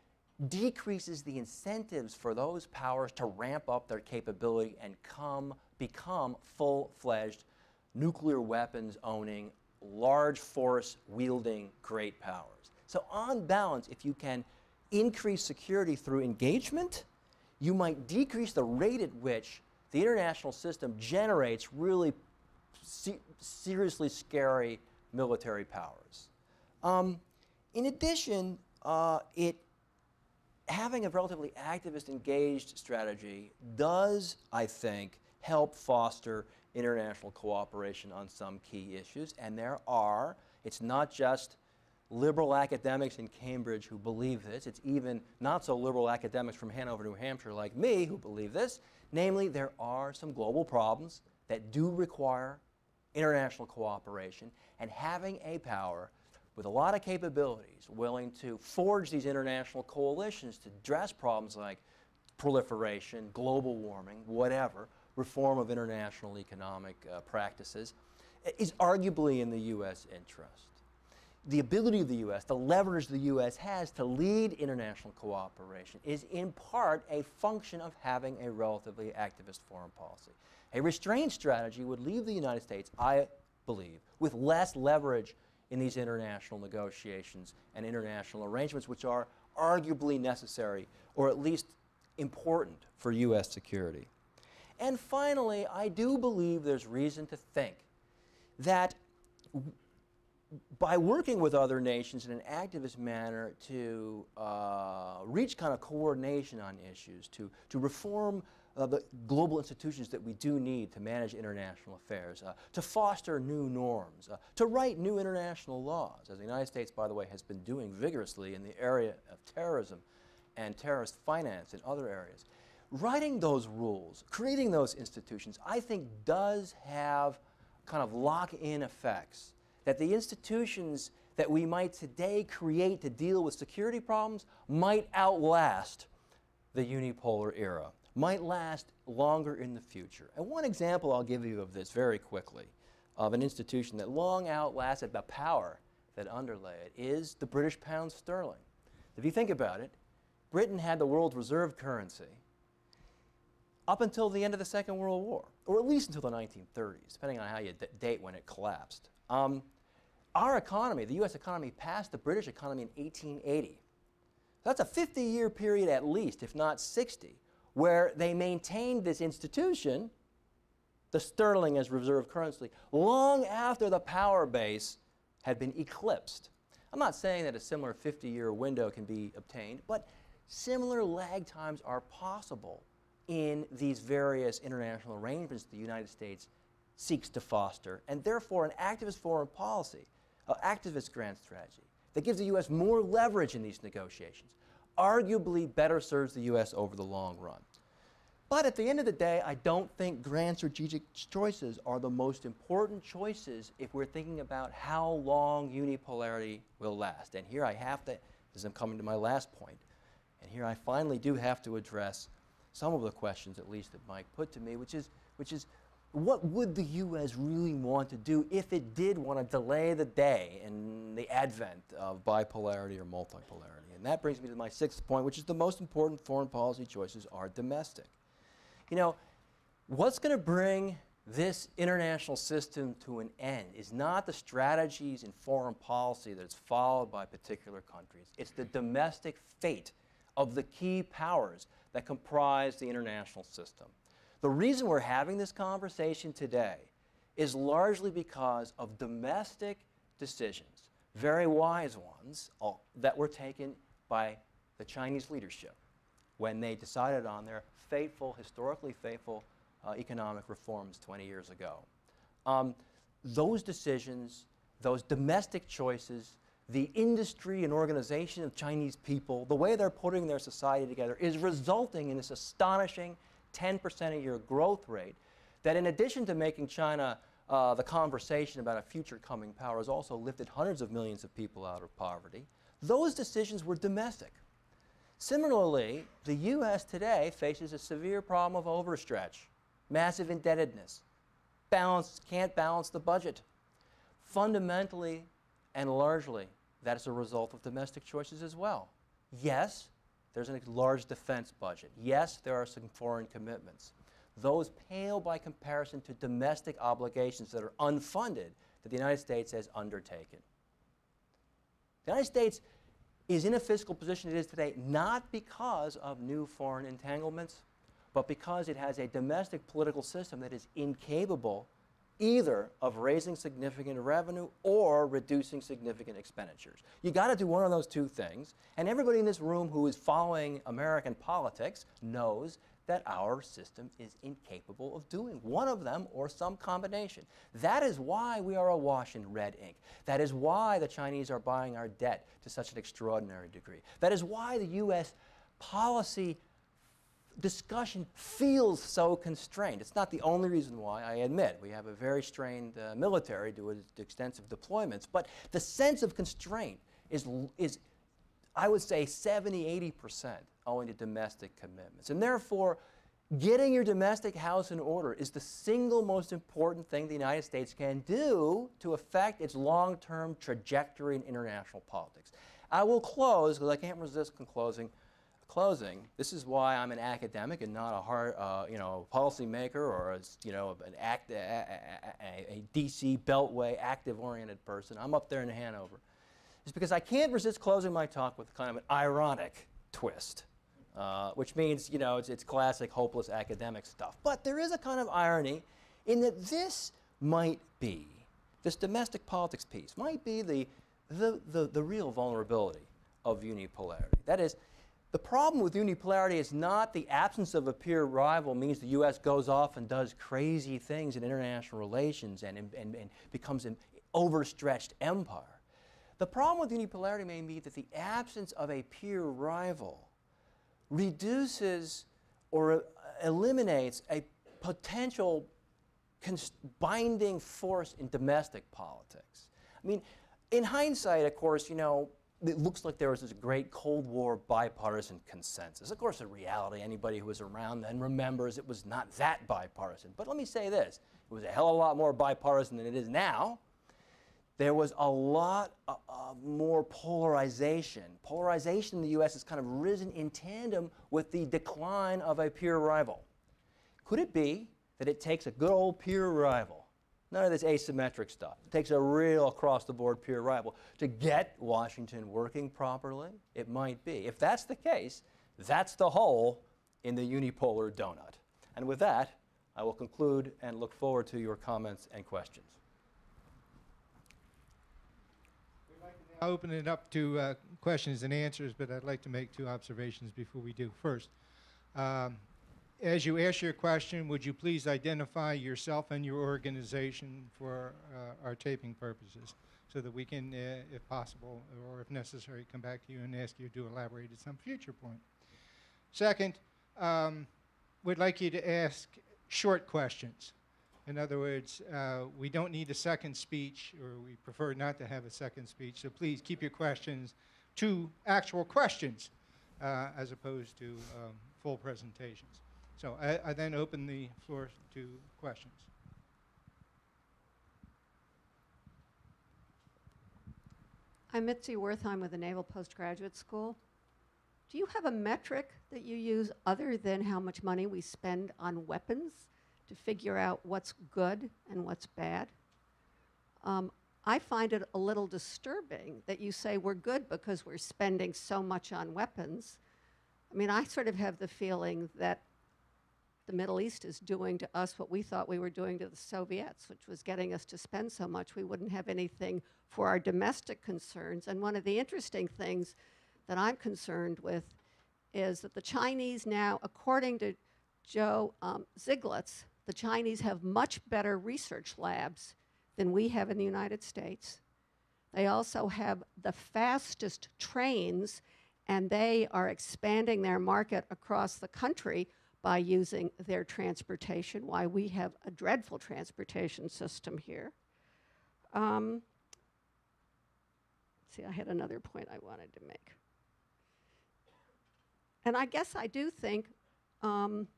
decreases the incentives for those powers to ramp up their capability and come, become full-fledged nuclear weapons owning, large force wielding great powers. So on balance, if you can increase security through engagement, you might decrease the rate at which the international system generates really se seriously scary military powers. Um, in addition, uh, it having a relatively activist engaged strategy does, I think, help foster international cooperation on some key issues, and there are. It's not just liberal academics in Cambridge who believe this. It's even not so liberal academics from Hanover, New Hampshire, like me, who believe this. Namely, there are some global problems that do require international cooperation, and having a power with a lot of capabilities willing to forge these international coalitions to address problems like proliferation, global warming, whatever, reform of international economic uh, practices, is arguably in the U.S. interest the ability of the U.S., the leverage the U.S. has to lead international cooperation is in part a function of having a relatively activist foreign policy. A restraint strategy would leave the United States, I believe, with less leverage in these international negotiations and international arrangements, which are arguably necessary or at least important for U.S. security. And finally, I do believe there's reason to think that by working with other nations in an activist manner to uh, reach kind of coordination on issues, to, to reform uh, the global institutions that we do need to manage international affairs, uh, to foster new norms, uh, to write new international laws, as the United States, by the way, has been doing vigorously in the area of terrorism and terrorist finance and other areas. Writing those rules, creating those institutions, I think does have kind of lock-in effects that the institutions that we might today create to deal with security problems might outlast the unipolar era, might last longer in the future. And one example I'll give you of this very quickly, of an institution that long outlasted the power that underlay it, is the British pound sterling. If you think about it, Britain had the world's reserve currency up until the end of the Second World War, or at least until the 1930s, depending on how you date when it collapsed. Um, our economy, the US economy, passed the British economy in 1880. That's a 50 year period at least, if not 60, where they maintained this institution, the sterling as reserve currency, long after the power base had been eclipsed. I'm not saying that a similar 50 year window can be obtained, but similar lag times are possible in these various international arrangements the United States seeks to foster, and therefore an activist foreign policy an activist grand strategy that gives the U.S. more leverage in these negotiations, arguably better serves the U.S. over the long run. But at the end of the day, I don't think grand strategic choices are the most important choices if we're thinking about how long unipolarity will last. And here I have to, as I'm coming to my last point, and here I finally do have to address some of the questions, at least, that Mike put to me, which is, which is what would the U.S. really want to do if it did want to delay the day in the advent of bipolarity or multipolarity? And that brings me to my sixth point, which is the most important foreign policy choices are domestic. You know, what's going to bring this international system to an end is not the strategies in foreign policy that's followed by particular countries. It's the domestic fate of the key powers that comprise the international system. The reason we're having this conversation today is largely because of domestic decisions, very wise ones, that were taken by the Chinese leadership when they decided on their fateful, historically fateful uh, economic reforms 20 years ago. Um, those decisions, those domestic choices, the industry and organization of Chinese people, the way they're putting their society together is resulting in this astonishing 10% a year growth rate, that in addition to making China uh, the conversation about a future coming power, has also lifted hundreds of millions of people out of poverty. Those decisions were domestic. Similarly, the U.S. today faces a severe problem of overstretch, massive indebtedness, balance, can't balance the budget. Fundamentally and largely, that is a result of domestic choices as well. Yes, there's a large defense budget. Yes, there are some foreign commitments. Those pale by comparison to domestic obligations that are unfunded that the United States has undertaken. The United States is in a fiscal position it is today not because of new foreign entanglements, but because it has a domestic political system that is incapable either of raising significant revenue or reducing significant expenditures. You got to do one of those two things, and everybody in this room who is following American politics knows that our system is incapable of doing. One of them or some combination. That is why we are awash in red ink. That is why the Chinese are buying our debt to such an extraordinary degree. That is why the U.S. policy discussion feels so constrained. It's not the only reason why, I admit. We have a very strained uh, military due to extensive deployments, but the sense of constraint is, is I would say 70, 80% owing to domestic commitments. And therefore, getting your domestic house in order is the single most important thing the United States can do to affect its long term trajectory in international politics. I will close, because I can't resist closing. Closing. This is why I'm an academic and not a hard, uh, you know, policymaker or a, you know, an act, a, a, a DC Beltway active-oriented person. I'm up there in Hanover is because I can't resist closing my talk with kind of an ironic twist, uh, which means, you know, it's, it's classic hopeless academic stuff. But there is a kind of irony in that this might be, this domestic politics piece might be the, the, the, the real vulnerability of unipolarity. That is, the problem with unipolarity is not the absence of a peer rival means the U.S. goes off and does crazy things in international relations and, and, and becomes an overstretched empire. The problem with unipolarity may be that the absence of a peer rival reduces or uh, eliminates a potential binding force in domestic politics. I mean, in hindsight, of course, you know, it looks like there was this great Cold War bipartisan consensus. Of course, in reality, anybody who was around then remembers it was not that bipartisan. But let me say this it was a hell of a lot more bipartisan than it is now there was a lot uh, more polarization. Polarization in the U.S. has kind of risen in tandem with the decline of a peer rival. Could it be that it takes a good old peer rival, none of this asymmetric stuff, it takes a real across the board peer rival to get Washington working properly? It might be. If that's the case, that's the hole in the unipolar donut. And with that, I will conclude and look forward to your comments and questions. I'll open it up to uh, questions and answers, but I'd like to make two observations before we do. First, um, as you ask your question, would you please identify yourself and your organization for uh, our taping purposes so that we can, uh, if possible, or if necessary, come back to you and ask you to elaborate at some future point. Second, um, we'd like you to ask short questions. In other words, uh, we don't need a second speech, or we prefer not to have a second speech. So please keep your questions to actual questions uh, as opposed to um, full presentations. So I, I then open the floor to questions. I'm Mitzi Wertheim with the Naval Postgraduate School. Do you have a metric that you use other than how much money we spend on weapons? To figure out what's good and what's bad. Um, I find it a little disturbing that you say we're good because we're spending so much on weapons. I mean, I sort of have the feeling that the Middle East is doing to us what we thought we were doing to the Soviets, which was getting us to spend so much we wouldn't have anything for our domestic concerns. And one of the interesting things that I'm concerned with is that the Chinese now, according to Joe um, Stiglitz, the Chinese have much better research labs than we have in the United States. They also have the fastest trains, and they are expanding their market across the country by using their transportation, why we have a dreadful transportation system here. Um, see, I had another point I wanted to make. And I guess I do think um,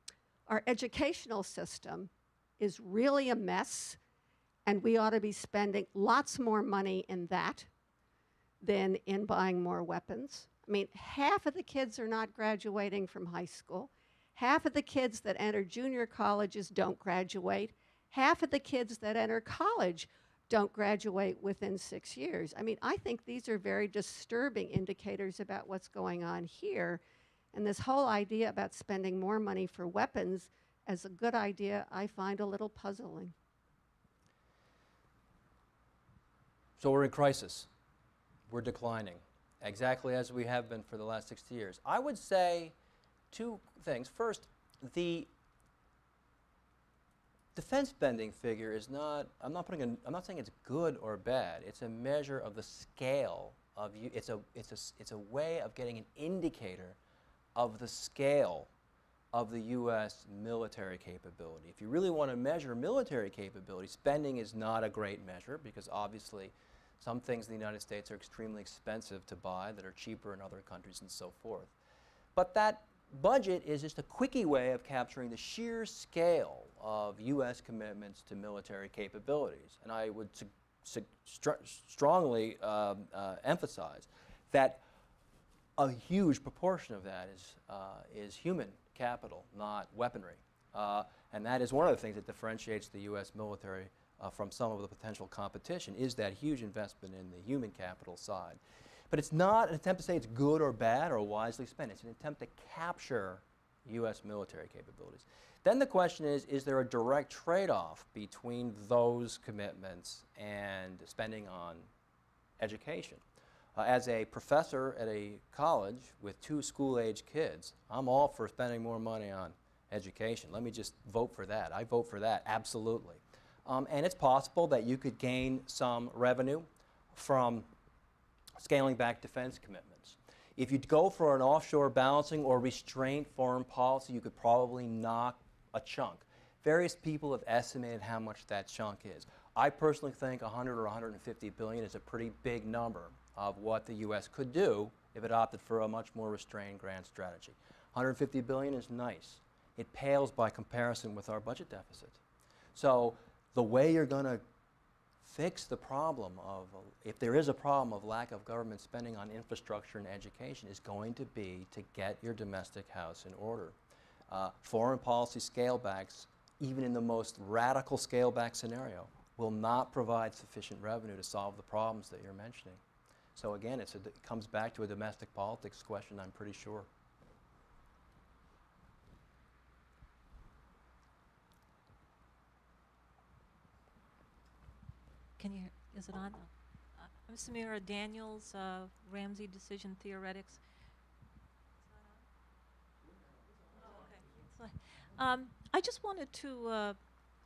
our educational system is really a mess, and we ought to be spending lots more money in that than in buying more weapons. I mean, half of the kids are not graduating from high school. Half of the kids that enter junior colleges don't graduate. Half of the kids that enter college don't graduate within six years. I mean, I think these are very disturbing indicators about what's going on here. And this whole idea about spending more money for weapons as a good idea, I find a little puzzling. So we're in crisis. We're declining, exactly as we have been for the last 60 years. I would say two things. First, the defense spending figure is not, I'm not putting, a, I'm not saying it's good or bad. It's a measure of the scale of you, it's a, it's a, it's a way of getting an indicator of the scale of the U.S. military capability. If you really want to measure military capability, spending is not a great measure because obviously some things in the United States are extremely expensive to buy that are cheaper in other countries and so forth. But that budget is just a quickie way of capturing the sheer scale of U.S. commitments to military capabilities. And I would strongly um, uh, emphasize that a huge proportion of that is, uh, is human capital, not weaponry. Uh, and that is one of the things that differentiates the U.S. military uh, from some of the potential competition is that huge investment in the human capital side. But it's not an attempt to say it's good or bad or wisely spent. It's an attempt to capture U.S. military capabilities. Then the question is, is there a direct trade-off between those commitments and spending on education? Uh, as a professor at a college with two school-age kids, I'm all for spending more money on education. Let me just vote for that. I vote for that, absolutely. Um, and it's possible that you could gain some revenue from scaling back defense commitments. If you go for an offshore balancing or restraint foreign policy, you could probably knock a chunk. Various people have estimated how much that chunk is. I personally think 100 or 150 billion is a pretty big number of what the U.S. could do if it opted for a much more restrained grand strategy. 150 billion is nice. It pales by comparison with our budget deficit. So the way you're going to fix the problem of, if there is a problem of lack of government spending on infrastructure and education, is going to be to get your domestic house in order. Uh, foreign policy scale backs, even in the most radical scale back scenario, will not provide sufficient revenue to solve the problems that you're mentioning. So again, it's a, it comes back to a domestic politics question, I'm pretty sure. Can you, hear is it on? Uh, I'm Samira Daniels, uh, Ramsey Decision Theoretics. Okay. Um, I just wanted to uh,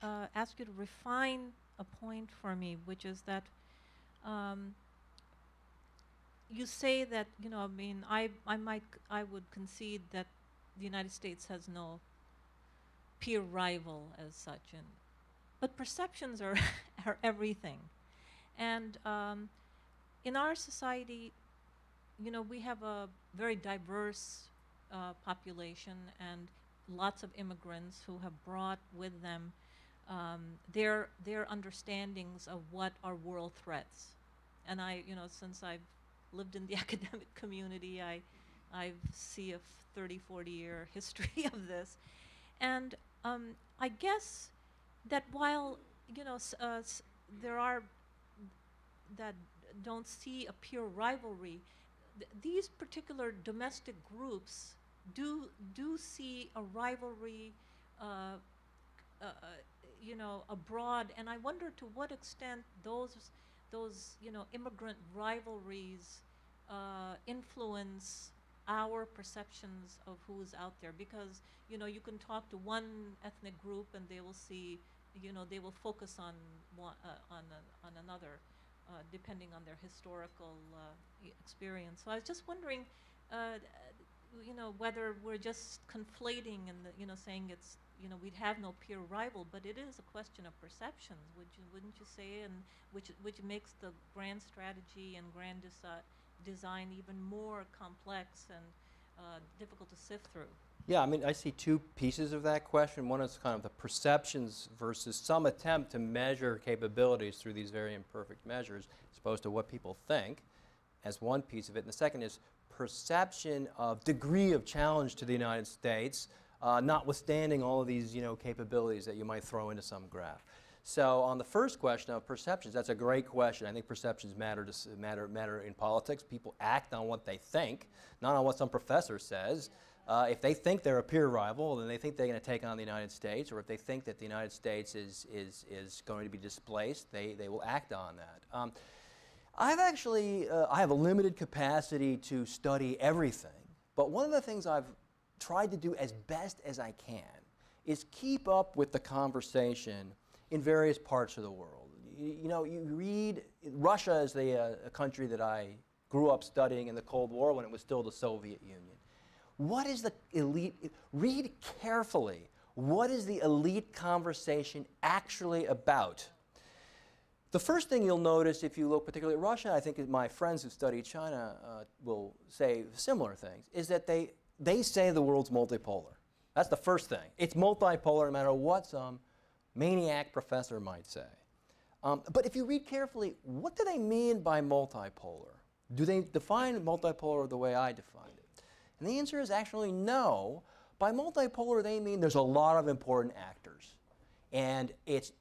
uh, ask you to refine a point for me, which is that um, you say that, you know, I mean, I, I might, I would concede that the United States has no peer rival as such, and but perceptions are are everything. And um, in our society, you know, we have a very diverse uh, population and lots of immigrants who have brought with them um, their their understandings of what are world threats. And I, you know, since I've lived in the academic community, I I see a 30, 40 year history of this, and um, I guess that while you know uh, there are that don't see a pure rivalry, th- these particular domestic groups do do see a rivalry, uh, uh, you know, abroad, and I wonder to what extent those those you know immigrant rivalries uh, influence our perceptions of who's out there. Because you know you can talk to one ethnic group and they will see you know they will focus on one, uh, on a, on another uh, depending on their historical uh, experience. So i was just wondering uh, you know whether we're just conflating and you know saying it's you know we'd have no peer rival but it is a question of perceptions would you wouldn't you say and which which makes the grand strategy and grand desi- design even more complex and uh, difficult to sift through Yeah, I mean, I see two pieces of that question. One is kind of the perceptions versus some attempt to measure capabilities through these very imperfect measures, as opposed to what people think, as one piece of it. And the second is perception of degree of challenge to the United States, uh, notwithstanding all of these, you know, capabilities that you might throw into some graph. So on the first question of perceptions, that's a great question. I think perceptions matter to matter matter in politics. People act on what they think, not on what some professor says. Uh, if they think they're a peer rival, then they think they're going to take on the United States, or if they think that the United States is is is going to be displaced, they they will act on that. Um, I've actually uh, I have a limited capacity to study everything, but one of the things I've tried to do as best as I can is keep up with the conversation in various parts of the world. You, you know, you read, Russia is the, uh, a country that I grew up studying in the Cold War when it was still the Soviet Union. What is the elite, read carefully, what is the elite conversation actually about? The first thing you'll notice if you look particularly at Russia, I think my friends who study China uh, will say similar things, is that they, they say the world's multipolar. That's the first thing. It's multipolar no matter what some maniac professor might say. Um, but if you read carefully, what do they mean by multipolar? Do they define multipolar the way I defined it? And the answer is actually no. By multipolar, they mean there's a lot of important actors. And it's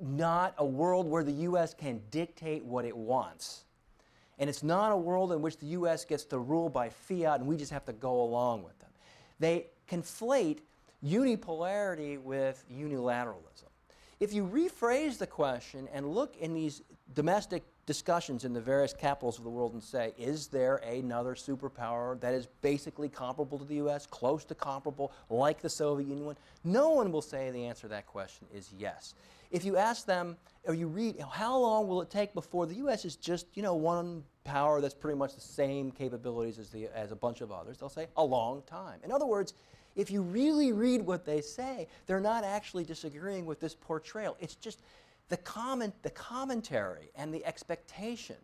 not a world where the U.S. can dictate what it wants. And it's not a world in which the U.S. gets to rule by fiat and we just have to go along with them. They conflate unipolarity with unilateralism. If you rephrase the question and look in these domestic discussions in the various capitals of the world and say, is there another superpower that is basically comparable to the US, close to comparable, like the Soviet Union? No one will say the answer to that question is yes. If you ask them, or you read, you know, how long will it take before the US is just, you know, one power that's pretty much the same capabilities as, the, as a bunch of others, they'll say a long time. In other words, if you really read what they say, they're not actually disagreeing with this portrayal. It's just the, comment, the commentary and the expectation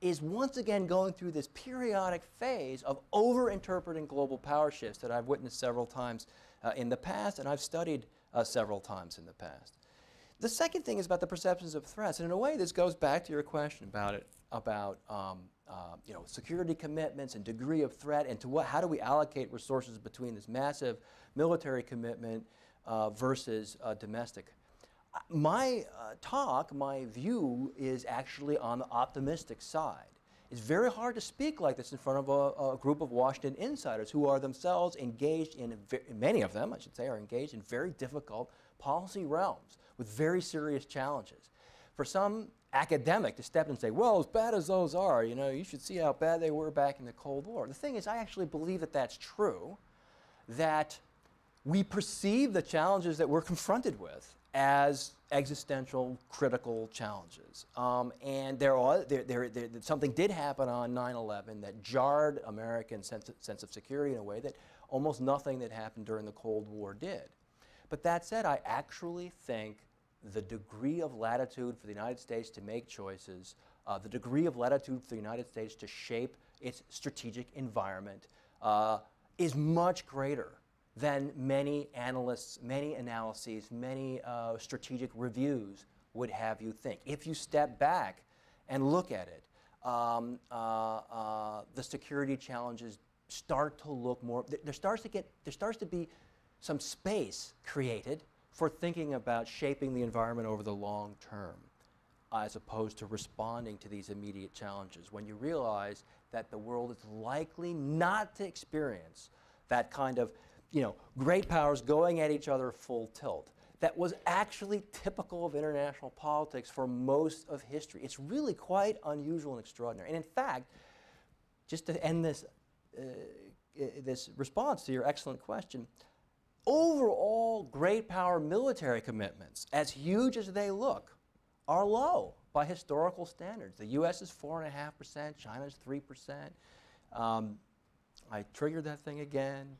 is once again going through this periodic phase of over-interpreting global power shifts that I've witnessed several times uh, in the past and I've studied uh, several times in the past. The second thing is about the perceptions of threats, and in a way this goes back to your question about it, about um, uh, you know, security commitments and degree of threat, and to what, how do we allocate resources between this massive military commitment uh, versus uh, domestic? My uh, talk, my view is actually on the optimistic side. It's very hard to speak like this in front of a, a group of Washington insiders who are themselves engaged in, many of them, I should say, are engaged in very difficult policy realms with very serious challenges. For some academic to step in and say, well, as bad as those are, you know, you should see how bad they were back in the Cold War. The thing is, I actually believe that that's true, that we perceive the challenges that we're confronted with as existential, critical challenges. Um, and there, are, there, there, there, something did happen on 9-11 that jarred American sense of, sense of security in a way that almost nothing that happened during the Cold War did. But that said, I actually think the degree of latitude for the United States to make choices, uh, the degree of latitude for the United States to shape its strategic environment uh, is much greater than many analysts, many analyses, many uh, strategic reviews would have you think. If you step back and look at it, um, uh, uh, the security challenges start to look more, there starts to get, there starts to be some space created for thinking about shaping the environment over the long term as opposed to responding to these immediate challenges when you realize that the world is likely not to experience that kind of you know, great powers going at each other full tilt. That was actually typical of international politics for most of history. It's really quite unusual and extraordinary. And in fact, just to end this, uh, this response to your excellent question, overall great power military commitments, as huge as they look, are low by historical standards. The US is 4.5%, China's 3%. Um, I triggered that thing again.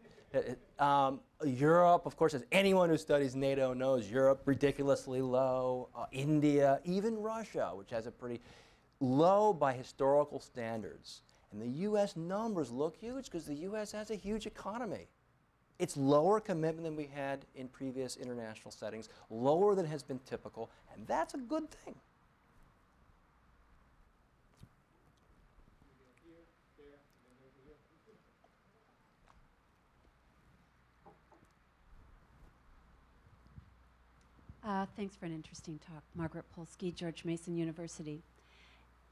Um, Europe, of course, as anyone who studies NATO knows, Europe ridiculously low. Uh, India, even Russia, which has a pretty low by historical standards. And the U.S. numbers look huge because the U.S. has a huge economy. It's lower commitment than we had in previous international settings, lower than has been typical, and that's a good thing. Uh, thanks for an interesting talk. Margaret Polsky, George Mason University.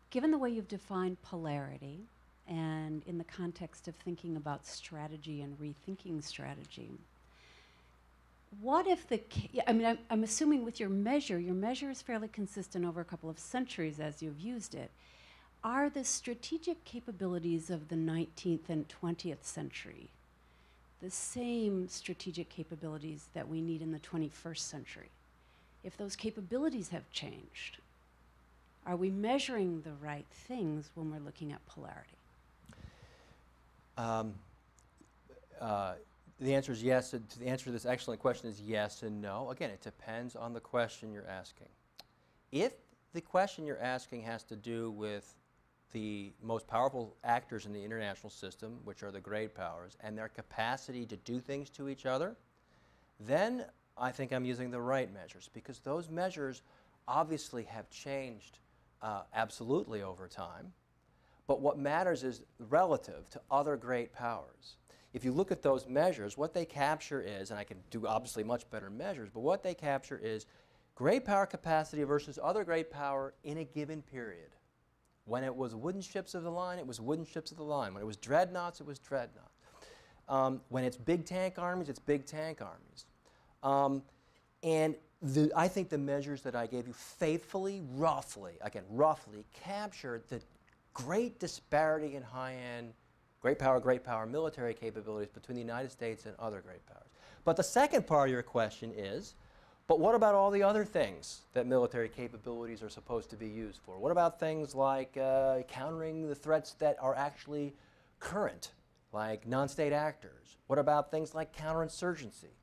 Given the way you've defined polarity, and in the context of thinking about strategy and rethinking strategy, what if the, I mean, I'm, I'm, assuming with your measure, your measure is fairly consistent over a couple of centuries as you've used it. Are the strategic capabilities of the 19th and 20th century the same strategic capabilities that we need in the 21st century. If those capabilities have changed, are we measuring the right things when we're looking at polarity? Um, uh, the answer is yes. The answer to this excellent question is yes and no. Again, it depends on the question you're asking. If the question you're asking has to do with the most powerful actors in the international system, which are the great powers, and their capacity to do things to each other, then I think I'm using the right measures because those measures obviously have changed uh, absolutely over time. But what matters is relative to other great powers. If you look at those measures, what they capture is, and I can do obviously much better measures, but what they capture is great power capacity versus other great power in a given period. When it was wooden ships of the line, it was wooden ships of the line. When it was dreadnoughts, it was dreadnoughts. Um, when it's big tank armies, it's big tank armies. Um, and the, I think the measures that I gave you faithfully, roughly, again, roughly, captured the great disparity in high end, great power, great power military capabilities between the United States and other great powers. But the second part of your question is but what about all the other things that military capabilities are supposed to be used for? What about things like uh, countering the threats that are actually current, like non state actors? What about things like counterinsurgency?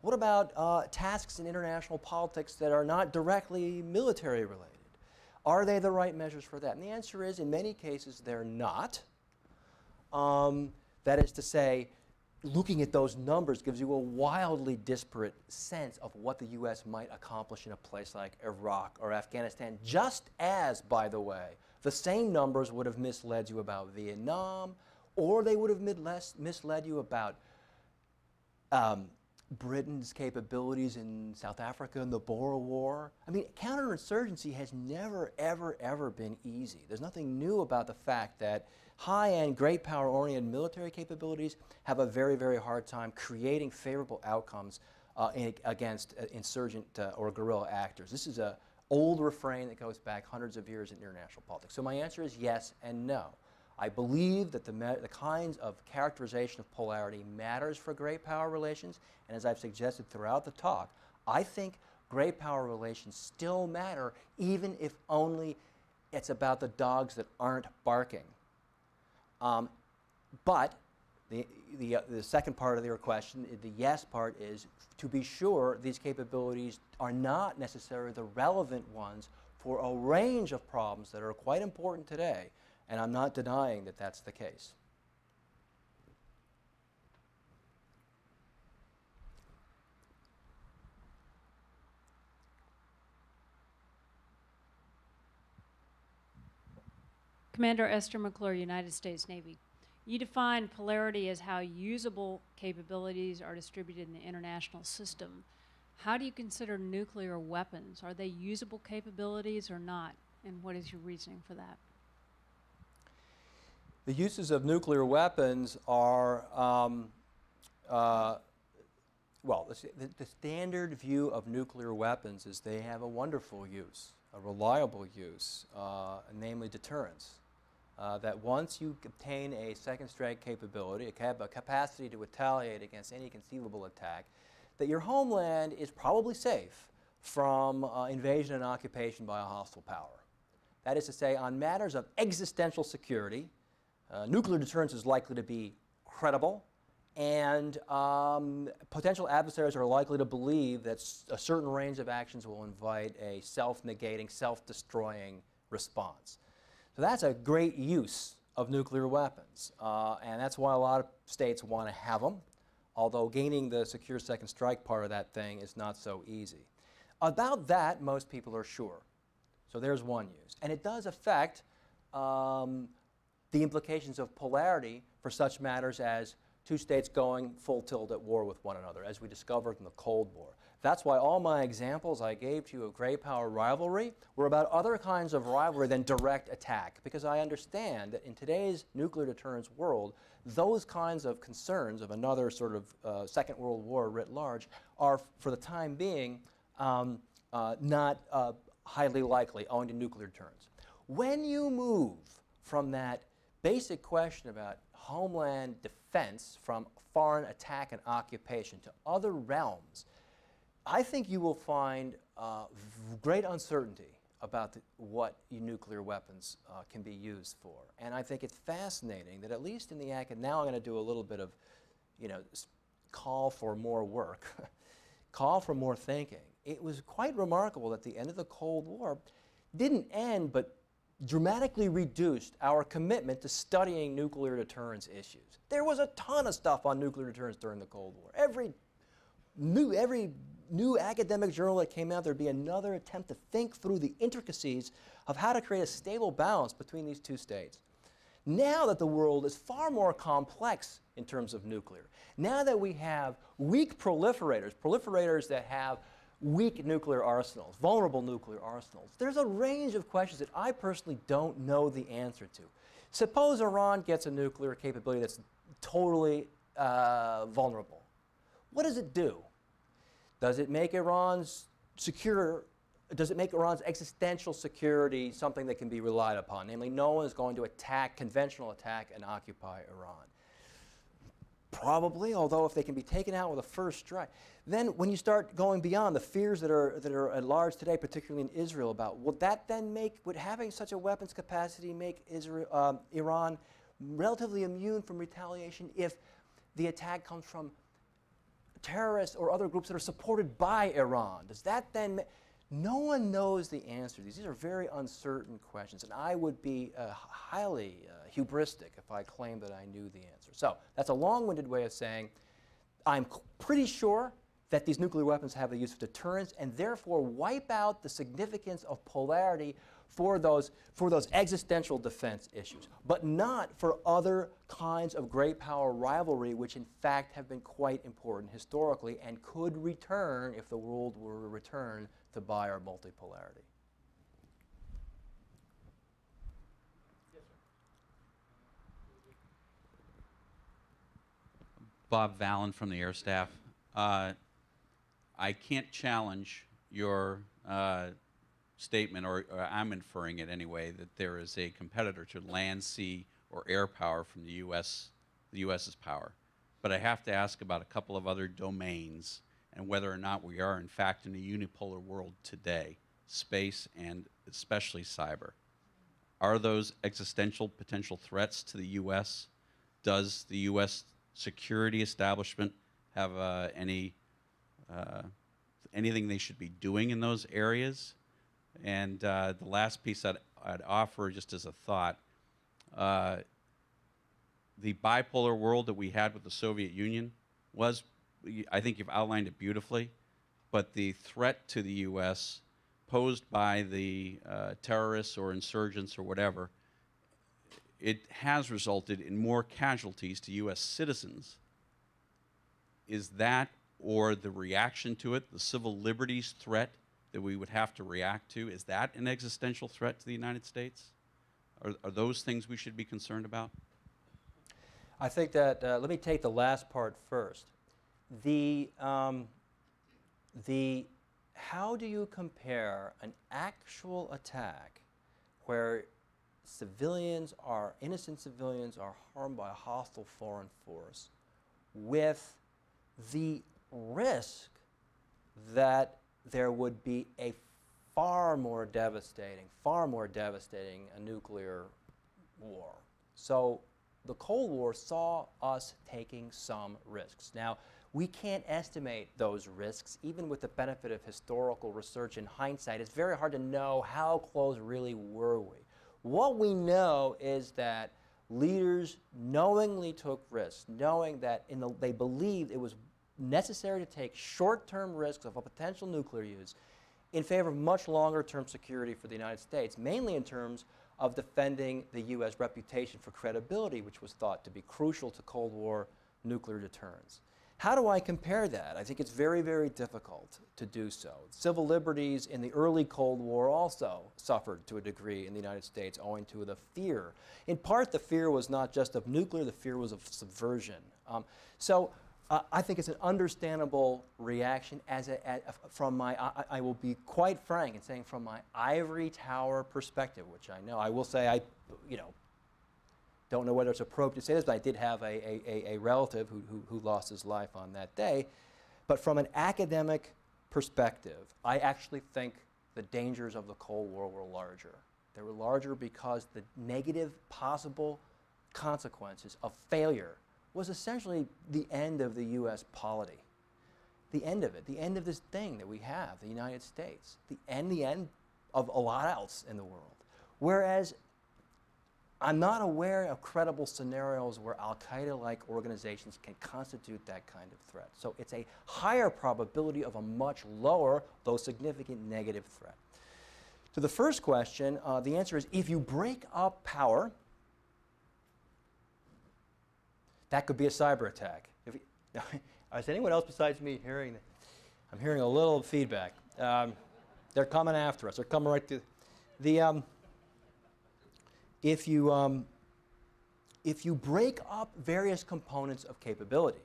What about uh, tasks in international politics that are not directly military related? Are they the right measures for that? And the answer is, in many cases, they're not. Um, that is to say, looking at those numbers gives you a wildly disparate sense of what the U.S. might accomplish in a place like Iraq or Afghanistan, just as, by the way, the same numbers would have misled you about Vietnam, or they would have misled you about um, Britain's capabilities in South Africa in the Boer War. I mean, counterinsurgency has never, ever, ever been easy. There's nothing new about the fact that high-end, great power-oriented military capabilities have a very, very hard time creating favorable outcomes uh, in, against uh, insurgent uh, or guerrilla actors. This is an old refrain that goes back hundreds of years in international politics. So my answer is yes and no. I believe that the, the kinds of characterization of polarity matters for great power relations, and as I've suggested throughout the talk, I think great power relations still matter, even if only it's about the dogs that aren't barking. Um, but the, the, uh, the second part of your question, the yes part, is to be sure these capabilities are not necessarily the relevant ones for a range of problems that are quite important today, and I'm not denying that that's the case. Commander Esther McClure, United States Navy. You define polarity as how usable capabilities are distributed in the international system. How do you consider nuclear weapons? Are they usable capabilities or not? And what is your reasoning for that? The uses of nuclear weapons are, um, uh, well, the, the, standard view of nuclear weapons is they have a wonderful use, a reliable use, uh, namely deterrence uh, that once you obtain a second strike capability, a, cap a capacity to retaliate against any conceivable attack, that your homeland is probably safe from uh, invasion and occupation by a hostile power. That is to say, on matters of existential security, uh, nuclear deterrence is likely to be credible, and um, potential adversaries are likely to believe that a certain range of actions will invite a self negating, self destroying response. So that's a great use of nuclear weapons, uh, and that's why a lot of states want to have them, although gaining the secure second strike part of that thing is not so easy. About that, most people are sure. So there's one use. And it does affect um, the implications of polarity for such matters as two states going full tilt at war with one another, as we discovered in the Cold War. That's why all my examples I gave to you of great power rivalry were about other kinds of rivalry than direct attack, because I understand that in today's nuclear deterrence world, those kinds of concerns of another sort of uh, Second World War writ large are, for the time being, um, uh, not uh, highly likely owing to nuclear deterrence. When you move from that basic question about homeland defense from foreign attack and occupation to other realms, I think you will find uh, great uncertainty about the, what nuclear weapons uh, can be used for. And I think it's fascinating that at least in the acad, now I'm going to do a little bit of, you know, call for more work, call for more thinking. It was quite remarkable that the end of the Cold War didn't end, but dramatically reduced our commitment to studying nuclear deterrence issues. There was a ton of stuff on nuclear deterrence during the Cold War. Every new every new academic journal that came out there'd be another attempt to think through the intricacies of how to create a stable balance between these two states now that the world is far more complex in terms of nuclear now that we have weak proliferators proliferators that have weak nuclear arsenals vulnerable nuclear arsenals there's a range of questions that i personally don't know the answer to suppose iran gets a nuclear capability that's totally uh, vulnerable what does it do? Does it make Iran's secure? Does it make Iran's existential security something that can be relied upon? Namely, no one is going to attack, conventional attack, and occupy Iran. Probably, although if they can be taken out with a first strike, then when you start going beyond the fears that are that are at large today, particularly in Israel, about would that then make would having such a weapons capacity make Israel, um, Iran relatively immune from retaliation if the attack comes from terrorists or other groups that are supported by Iran? Does that then no one knows the answer to these. These are very uncertain questions, and I would be uh, highly uh, hubristic if I claimed that I knew the answer. So that's a long-winded way of saying I'm pretty sure that these nuclear weapons have the use of deterrence and therefore wipe out the significance of polarity for those, for those existential defense issues, but not for other kinds of great power rivalry, which in fact have been quite important historically and could return if the world were to return to bi or multipolarity. Bob Vallon from the Air Staff. Uh, I can't challenge your uh, statement, or, or I'm inferring it anyway, that there is a competitor to land, sea, or air power from the U.S. the U.S.'s power. But I have to ask about a couple of other domains and whether or not we are in fact in a unipolar world today, space and especially cyber. Are those existential potential threats to the U.S.? Does the U.S. security establishment have uh, any uh, anything they should be doing in those areas? And uh, the last piece I'd, I'd offer, just as a thought, uh, the bipolar world that we had with the Soviet Union was, I think you've outlined it beautifully, but the threat to the U.S. posed by the uh, terrorists or insurgents or whatever, it has resulted in more casualties to U.S. citizens. Is that or the reaction to it, the civil liberties threat that we would have to react to, is that an existential threat to the United States? Are, are those things we should be concerned about? I think that, uh, let me take the last part first. The, um, the, how do you compare an actual attack where civilians are, innocent civilians are harmed by a hostile foreign force with the risk that there would be a far more devastating, far more devastating a nuclear war. So the Cold War saw us taking some risks. Now, we can't estimate those risks, even with the benefit of historical research in hindsight. It's very hard to know how close really were we. What we know is that leaders knowingly took risks, knowing that in the, they believed it was necessary to take short-term risks of a potential nuclear use in favor of much longer-term security for the United States, mainly in terms of defending the U.S. reputation for credibility, which was thought to be crucial to Cold War nuclear deterrence. How do I compare that? I think it's very, very difficult to do so. Civil liberties in the early Cold War also suffered to a degree in the United States owing to the fear. In part, the fear was not just of nuclear, the fear was of subversion. Um, so uh, I think it's an understandable reaction as a, from my, I, I, will be quite frank in saying from my ivory tower perspective, which I know, I will say I, you know, don't know whether it's appropriate to say this, but I did have a, a, a, relative who, who, who lost his life on that day. But from an academic perspective, I actually think the dangers of the Cold War were larger. They were larger because the negative possible consequences of failure was essentially the end of the U.S. polity. The end of it, the end of this thing that we have, the United States, the end, the end of a lot else in the world. Whereas I'm not aware of credible scenarios where Al Qaeda like organizations can constitute that kind of threat. So it's a higher probability of a much lower, though significant, negative threat. To the first question, uh, the answer is if you break up power, that could be a cyber attack. If is anyone else besides me hearing that? I'm hearing a little feedback. Um, they're coming after us. They're coming right to the. Um, if you um, if you break up various components of capability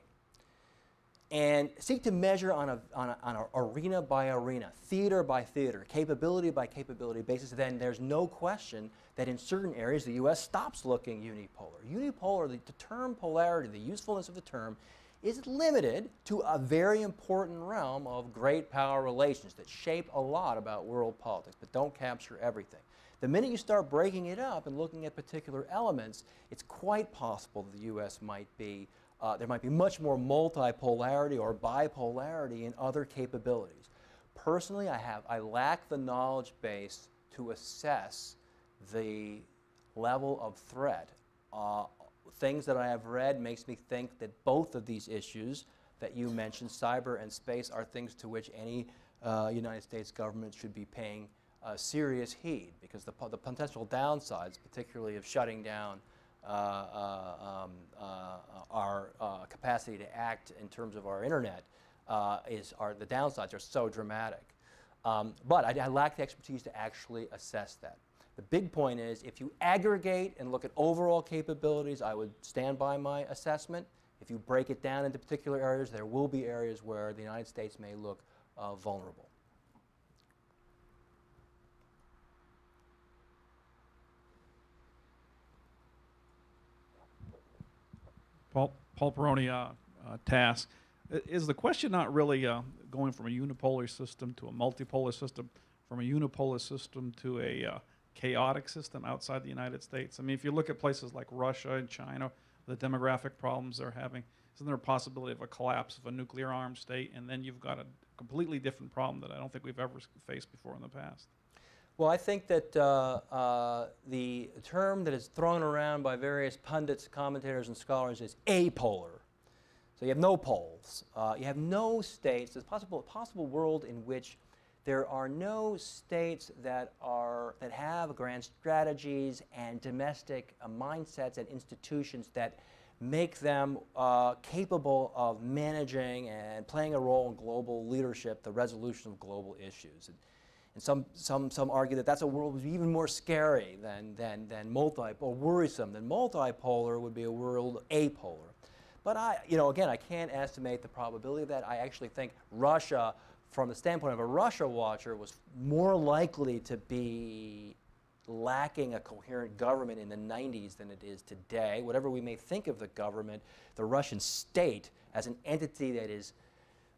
and seek to measure on a, on a, on a arena by arena, theater by theater, capability by capability basis, then there's no question that in certain areas the U.S. stops looking unipolar. Unipolar, the, the term polarity, the usefulness of the term, is limited to a very important realm of great power relations that shape a lot about world politics, but don't capture everything. The minute you start breaking it up and looking at particular elements, it's quite possible that the U.S. might be, uh, there might be much more multipolarity or bipolarity in other capabilities. Personally, I have, I lack the knowledge base to assess the level of threat. Uh, things that I have read makes me think that both of these issues that you mentioned, cyber and space, are things to which any uh, United States government should be paying serious heed because the, the potential downsides, particularly of shutting down uh, uh um, uh, our capacity to act in terms of our internet, is, are, the downsides are so dramatic. Um, but I, I lack the expertise to actually assess that. The big point is if you aggregate and look at overall capabilities, I would stand by my assessment. If you break it down into particular areas, there will be areas where the United States may look uh, vulnerable. Paul, Paul Peroni, uh, uh, task. Is the question not really uh, going from a unipolar system to a multipolar system, from a unipolar system to a uh, chaotic system outside the United States? I mean, if you look at places like Russia and China, the demographic problems they're having, isn't there a possibility of a collapse of a nuclear armed state? And then you've got a completely different problem that I don't think we've ever faced before in the past. Well, I think that uh, uh, the term that is thrown around by various pundits, commentators, and scholars is apolar. So you have no poles. Uh, you have no states. There's possible, a possible world in which there are no states that, are, that have grand strategies and domestic uh, mindsets and institutions that make them uh, capable of managing and playing a role in global leadership, the resolution of global issues. And, and some, some, some argue that that's a world even more scary than, than, than multi, or worrisome than multipolar would be a world apolar. But I, you know, again, I can't estimate the probability of that. I actually think Russia from the standpoint of a Russia watcher, was more likely to be lacking a coherent government in the 90s than it is today. Whatever we may think of the government, the Russian state as an entity that is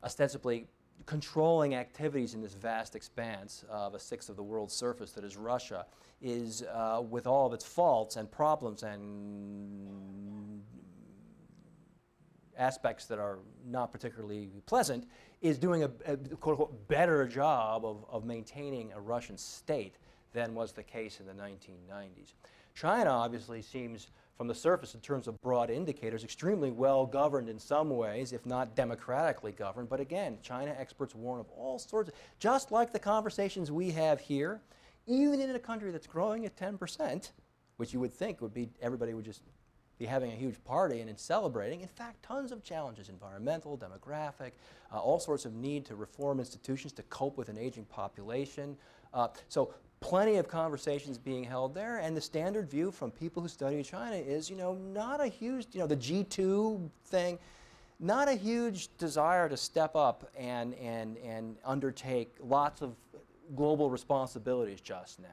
ostensibly controlling activities in this vast expanse of a sixth of the world's surface that is Russia is, uh, with all of its faults and problems and aspects that are not particularly pleasant, is doing a, a quote unquote better job of, of maintaining a Russian state than was the case in the 1990s. China obviously seems, from the surface in terms of broad indicators, extremely well governed in some ways, if not democratically governed. But again, China experts warn of all sorts, of, just like the conversations we have here, even in a country that's growing at 10%, which you would think would be everybody would just be having a huge party and celebrating. In fact, tons of challenges environmental, demographic, uh, all sorts of need to reform institutions to cope with an aging population. Uh, so, plenty of conversations being held there. And the standard view from people who study China is, you know, not a huge, you know, the G2 thing, not a huge desire to step up and, and, and undertake lots of global responsibilities just now.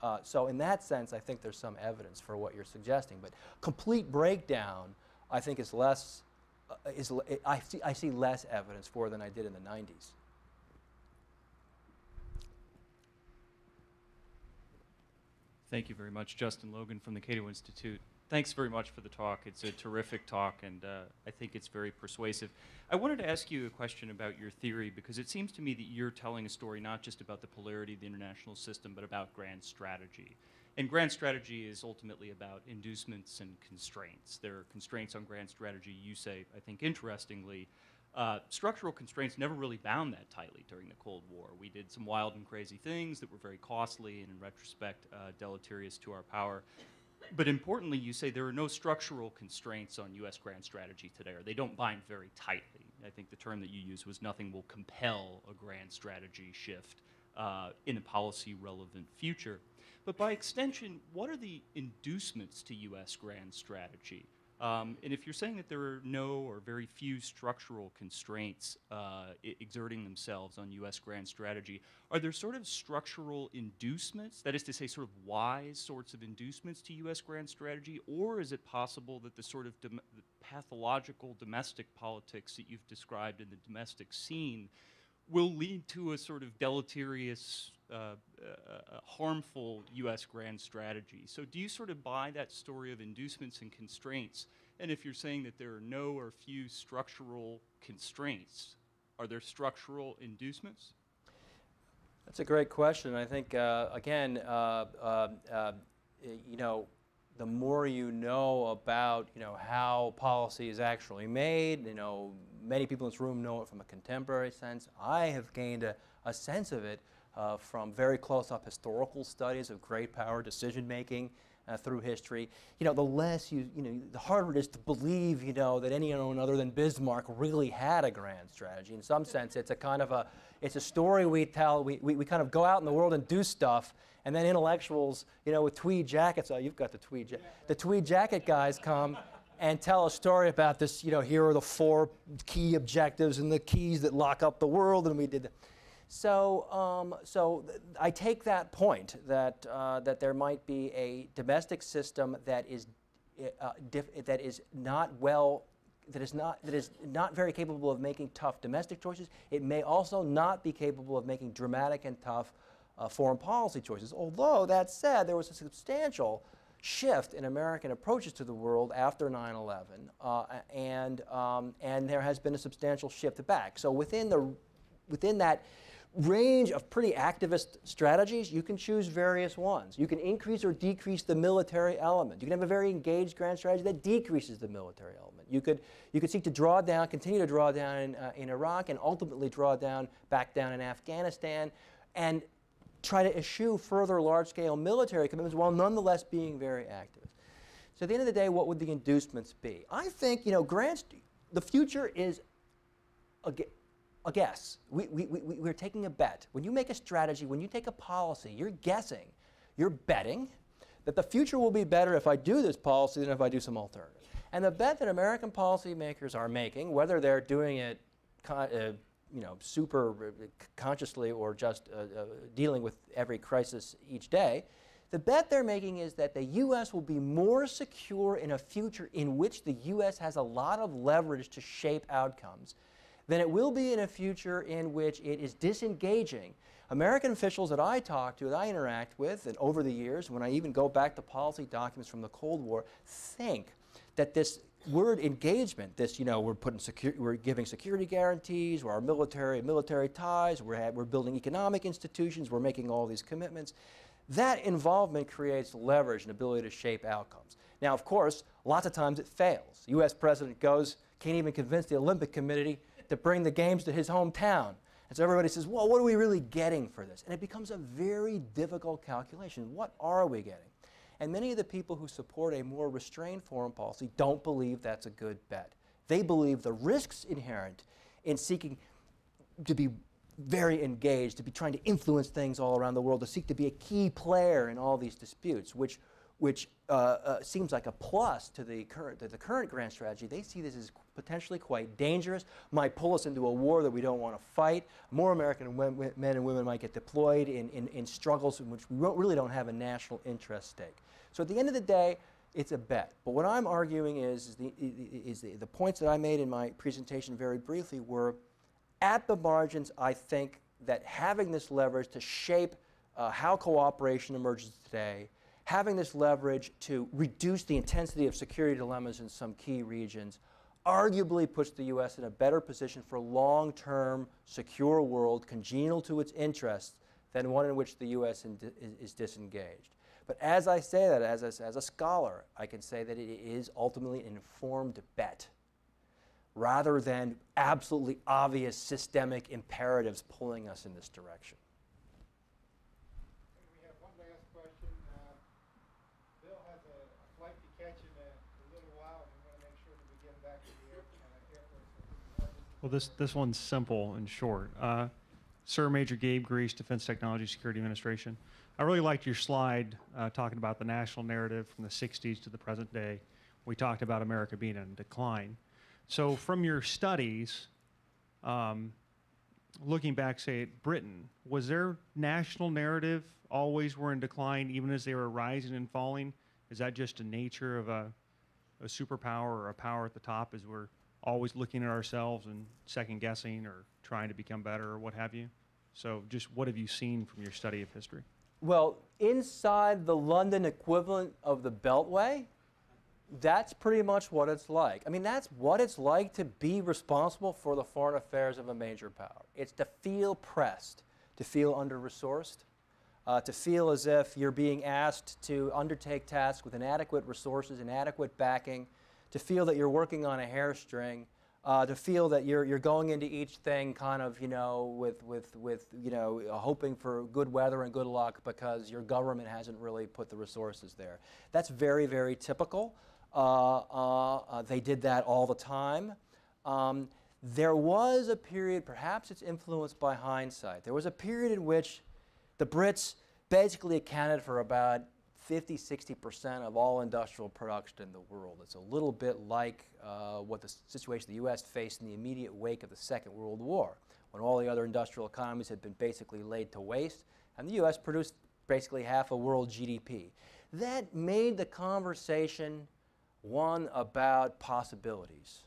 Uh, so in that sense, I think there's some evidence for what you're suggesting. But complete breakdown, I think, is less. Uh, is I see, I see less evidence for than I did in the 90s. Thank you very much, Justin Logan from the Cato Institute. Thanks very much for the talk. It's a terrific talk, and uh, I think it's very persuasive. I wanted to ask you a question about your theory because it seems to me that you're telling a story not just about the polarity of the international system, but about grand strategy. And grand strategy is ultimately about inducements and constraints. There are constraints on grand strategy. You say, I think interestingly, uh, structural constraints never really bound that tightly during the Cold War. We did some wild and crazy things that were very costly and, in retrospect, uh, deleterious to our power. But importantly, you say there are no structural constraints on U.S. grand strategy today, or they don't bind very tightly. I think the term that you used was nothing will compel a grand strategy shift uh, in a policy relevant future. But by extension, what are the inducements to U.S. grand strategy? Um, and if you're saying that there are no or very few structural constraints uh, exerting themselves on U.S. grand strategy, are there sort of structural inducements, that is to say, sort of wise sorts of inducements to U.S. grand strategy, or is it possible that the sort of dom- the pathological domestic politics that you've described in the domestic scene will lead to a sort of deleterious, uh, uh, uh, harmful U.S. grand strategy. So, do you sort of buy that story of inducements and constraints? And if you're saying that there are no or few structural constraints, are there structural inducements? That's a great question. I think, uh, again, uh, uh, you know, the more you know about, you know, how policy is actually made, you know, many people in this room know it from a contemporary sense. I have gained a, a sense of it uh, from very close-up historical studies of great power decision making uh, through history. You know, the less you, you know, the harder it is to believe, you know, that anyone other than Bismarck really had a grand strategy. In some sense, it's a kind of a, it's a story we tell. We, we, we kind of go out in the world and do stuff, and then intellectuals, you know, with tweed jackets. Oh, you've got the tweed, ja- the tweed jacket guys come and tell a story about this. You know, here are the four key objectives and the keys that lock up the world, and we did. The, so, um, so I take that point that uh, that there might be a domestic system that is uh, that is not well that is not that is not very capable of making tough domestic choices. It may also not be capable of making dramatic and tough uh, foreign policy choices. Although that said, there was a substantial shift in American approaches to the world after 9/11, uh, and um, and there has been a substantial shift back. So within the within that range of pretty activist strategies, you can choose various ones. You can increase or decrease the military element. You can have a very engaged grand strategy that decreases the military element. You could, you could seek to draw down, continue to draw down in, uh, in Iraq, and ultimately draw down, back down in Afghanistan, and try to eschew further large scale military commitments while nonetheless being very active. So at the end of the day, what would the inducements be? I think, you know, grants, the future is a, guess. We, we, we, we're taking a bet. When you make a strategy, when you take a policy, you're guessing, you're betting that the future will be better if I do this policy than if I do some alternative. And the bet that American policymakers are making, whether they're doing it uh, you know, super uh, consciously or just uh, uh, dealing with every crisis each day, the bet they're making is that the U.S. will be more secure in a future in which the U.S. has a lot of leverage to shape outcomes than it will be in a future in which it is disengaging. American officials that I talk to, that I interact with, and over the years, when I even go back to policy documents from the Cold War, think that this word engagement, this, you know, we're putting secu- we're giving security guarantees, we're our military, military ties, we're, we're building economic institutions, we're making all these commitments. That involvement creates leverage and ability to shape outcomes. Now, of course, lots of times it fails. U.S. president goes, can't even convince the Olympic Committee to bring the games to his hometown. And so everybody says, well, what are we really getting for this? And it becomes a very difficult calculation. What are we getting? And many of the people who support a more restrained foreign policy don't believe that's a good bet. They believe the risks inherent in seeking to be very engaged, to be trying to influence things all around the world, to seek to be a key player in all these disputes, which which uh, uh, seems like a plus to the current to the current grand strategy, they see this as potentially quite dangerous. Might pull us into a war that we don't want to fight. More American men and women might get deployed in, in, in struggles in which we really don't have a national interest stake. So at the end of the day, it's a bet. But what I'm arguing is, is, the, is the, the points that I made in my presentation very briefly were at the margins, I think that having this leverage to shape uh, how cooperation emerges today, having this leverage to reduce the intensity of security dilemmas in some key regions, arguably puts the U.S. in a better position for a long-term, secure world congenial to its interests than one in which the U.S. is, is disengaged. But as I say that, as a, as a scholar, I can say that it is ultimately an informed bet rather than absolutely obvious systemic imperatives pulling us in this direction. We have one last question. Uh, Bill has a, a flight to catch in a, a little while, and we want to make sure that we get him back to the air, uh, airport. So Well, this, this one's simple and short. Uh, Sir Major Gabe Grease, Defense Technology Security Administration. I really liked your slide uh, talking about the national narrative from the 60s to the present day. We talked about America being in decline. So, from your studies, um, looking back, say at Britain, was their national narrative always were in decline, even as they were rising and falling? Is that just a nature of a, a superpower or a power at the top? As we're always looking at ourselves and second guessing or trying to become better or what have you? So, just what have you seen from your study of history? Well, inside the London equivalent of the Beltway, that's pretty much what it's like. I mean, that's what it's like to be responsible for the foreign affairs of a major power. It's to feel pressed, to feel under resourced, uh, to feel as if you're being asked to undertake tasks with inadequate resources, inadequate backing, to feel that you're working on a hairstring, uh, to feel that you're, you're going into each thing kind of, you know, with, with, with, you know, hoping for good weather and good luck because your government hasn't really put the resources there. That's very, very typical. Uh, uh, uh, they did that all the time. Um, there was a period, perhaps it's influenced by hindsight, there was a period in which the Brits basically accounted for about 50, 60% of all industrial production in the world. It's a little bit like uh, what the situation the U.S. faced in the immediate wake of the Second World War, when all the other industrial economies had been basically laid to waste, and the U.S. produced basically half of world GDP. That made the conversation one about possibilities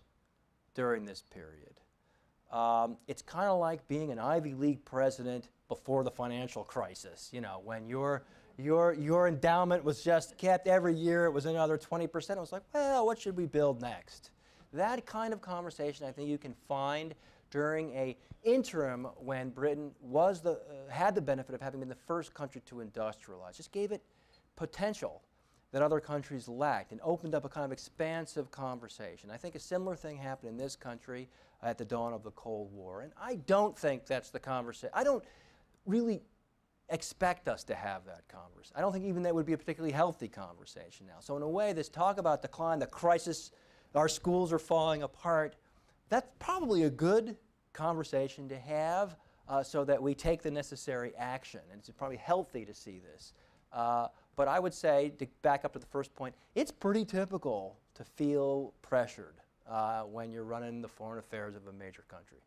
during this period. Um, it's kind of like being an Ivy League president before the financial crisis. You know, when your your your endowment was just kept every year, it was another 20%. It was like, well, what should we build next? That kind of conversation, I think, you can find during a interim when Britain was the uh, had the benefit of having been the first country to industrialize. Just gave it potential that other countries lacked and opened up a kind of expansive conversation. I think a similar thing happened in this country at the dawn of the Cold War. And I don't think that's the conversation. I don't really expect us to have that conversation. I don't think even that would be a particularly healthy conversation now. So, in a way, this talk about decline, the crisis, our schools are falling apart, that's probably a good conversation to have uh, so that we take the necessary action. And it's probably healthy to see this. Uh, but I would say, to back up to the first point, it's pretty typical to feel pressured uh, when you're running the foreign affairs of a major country.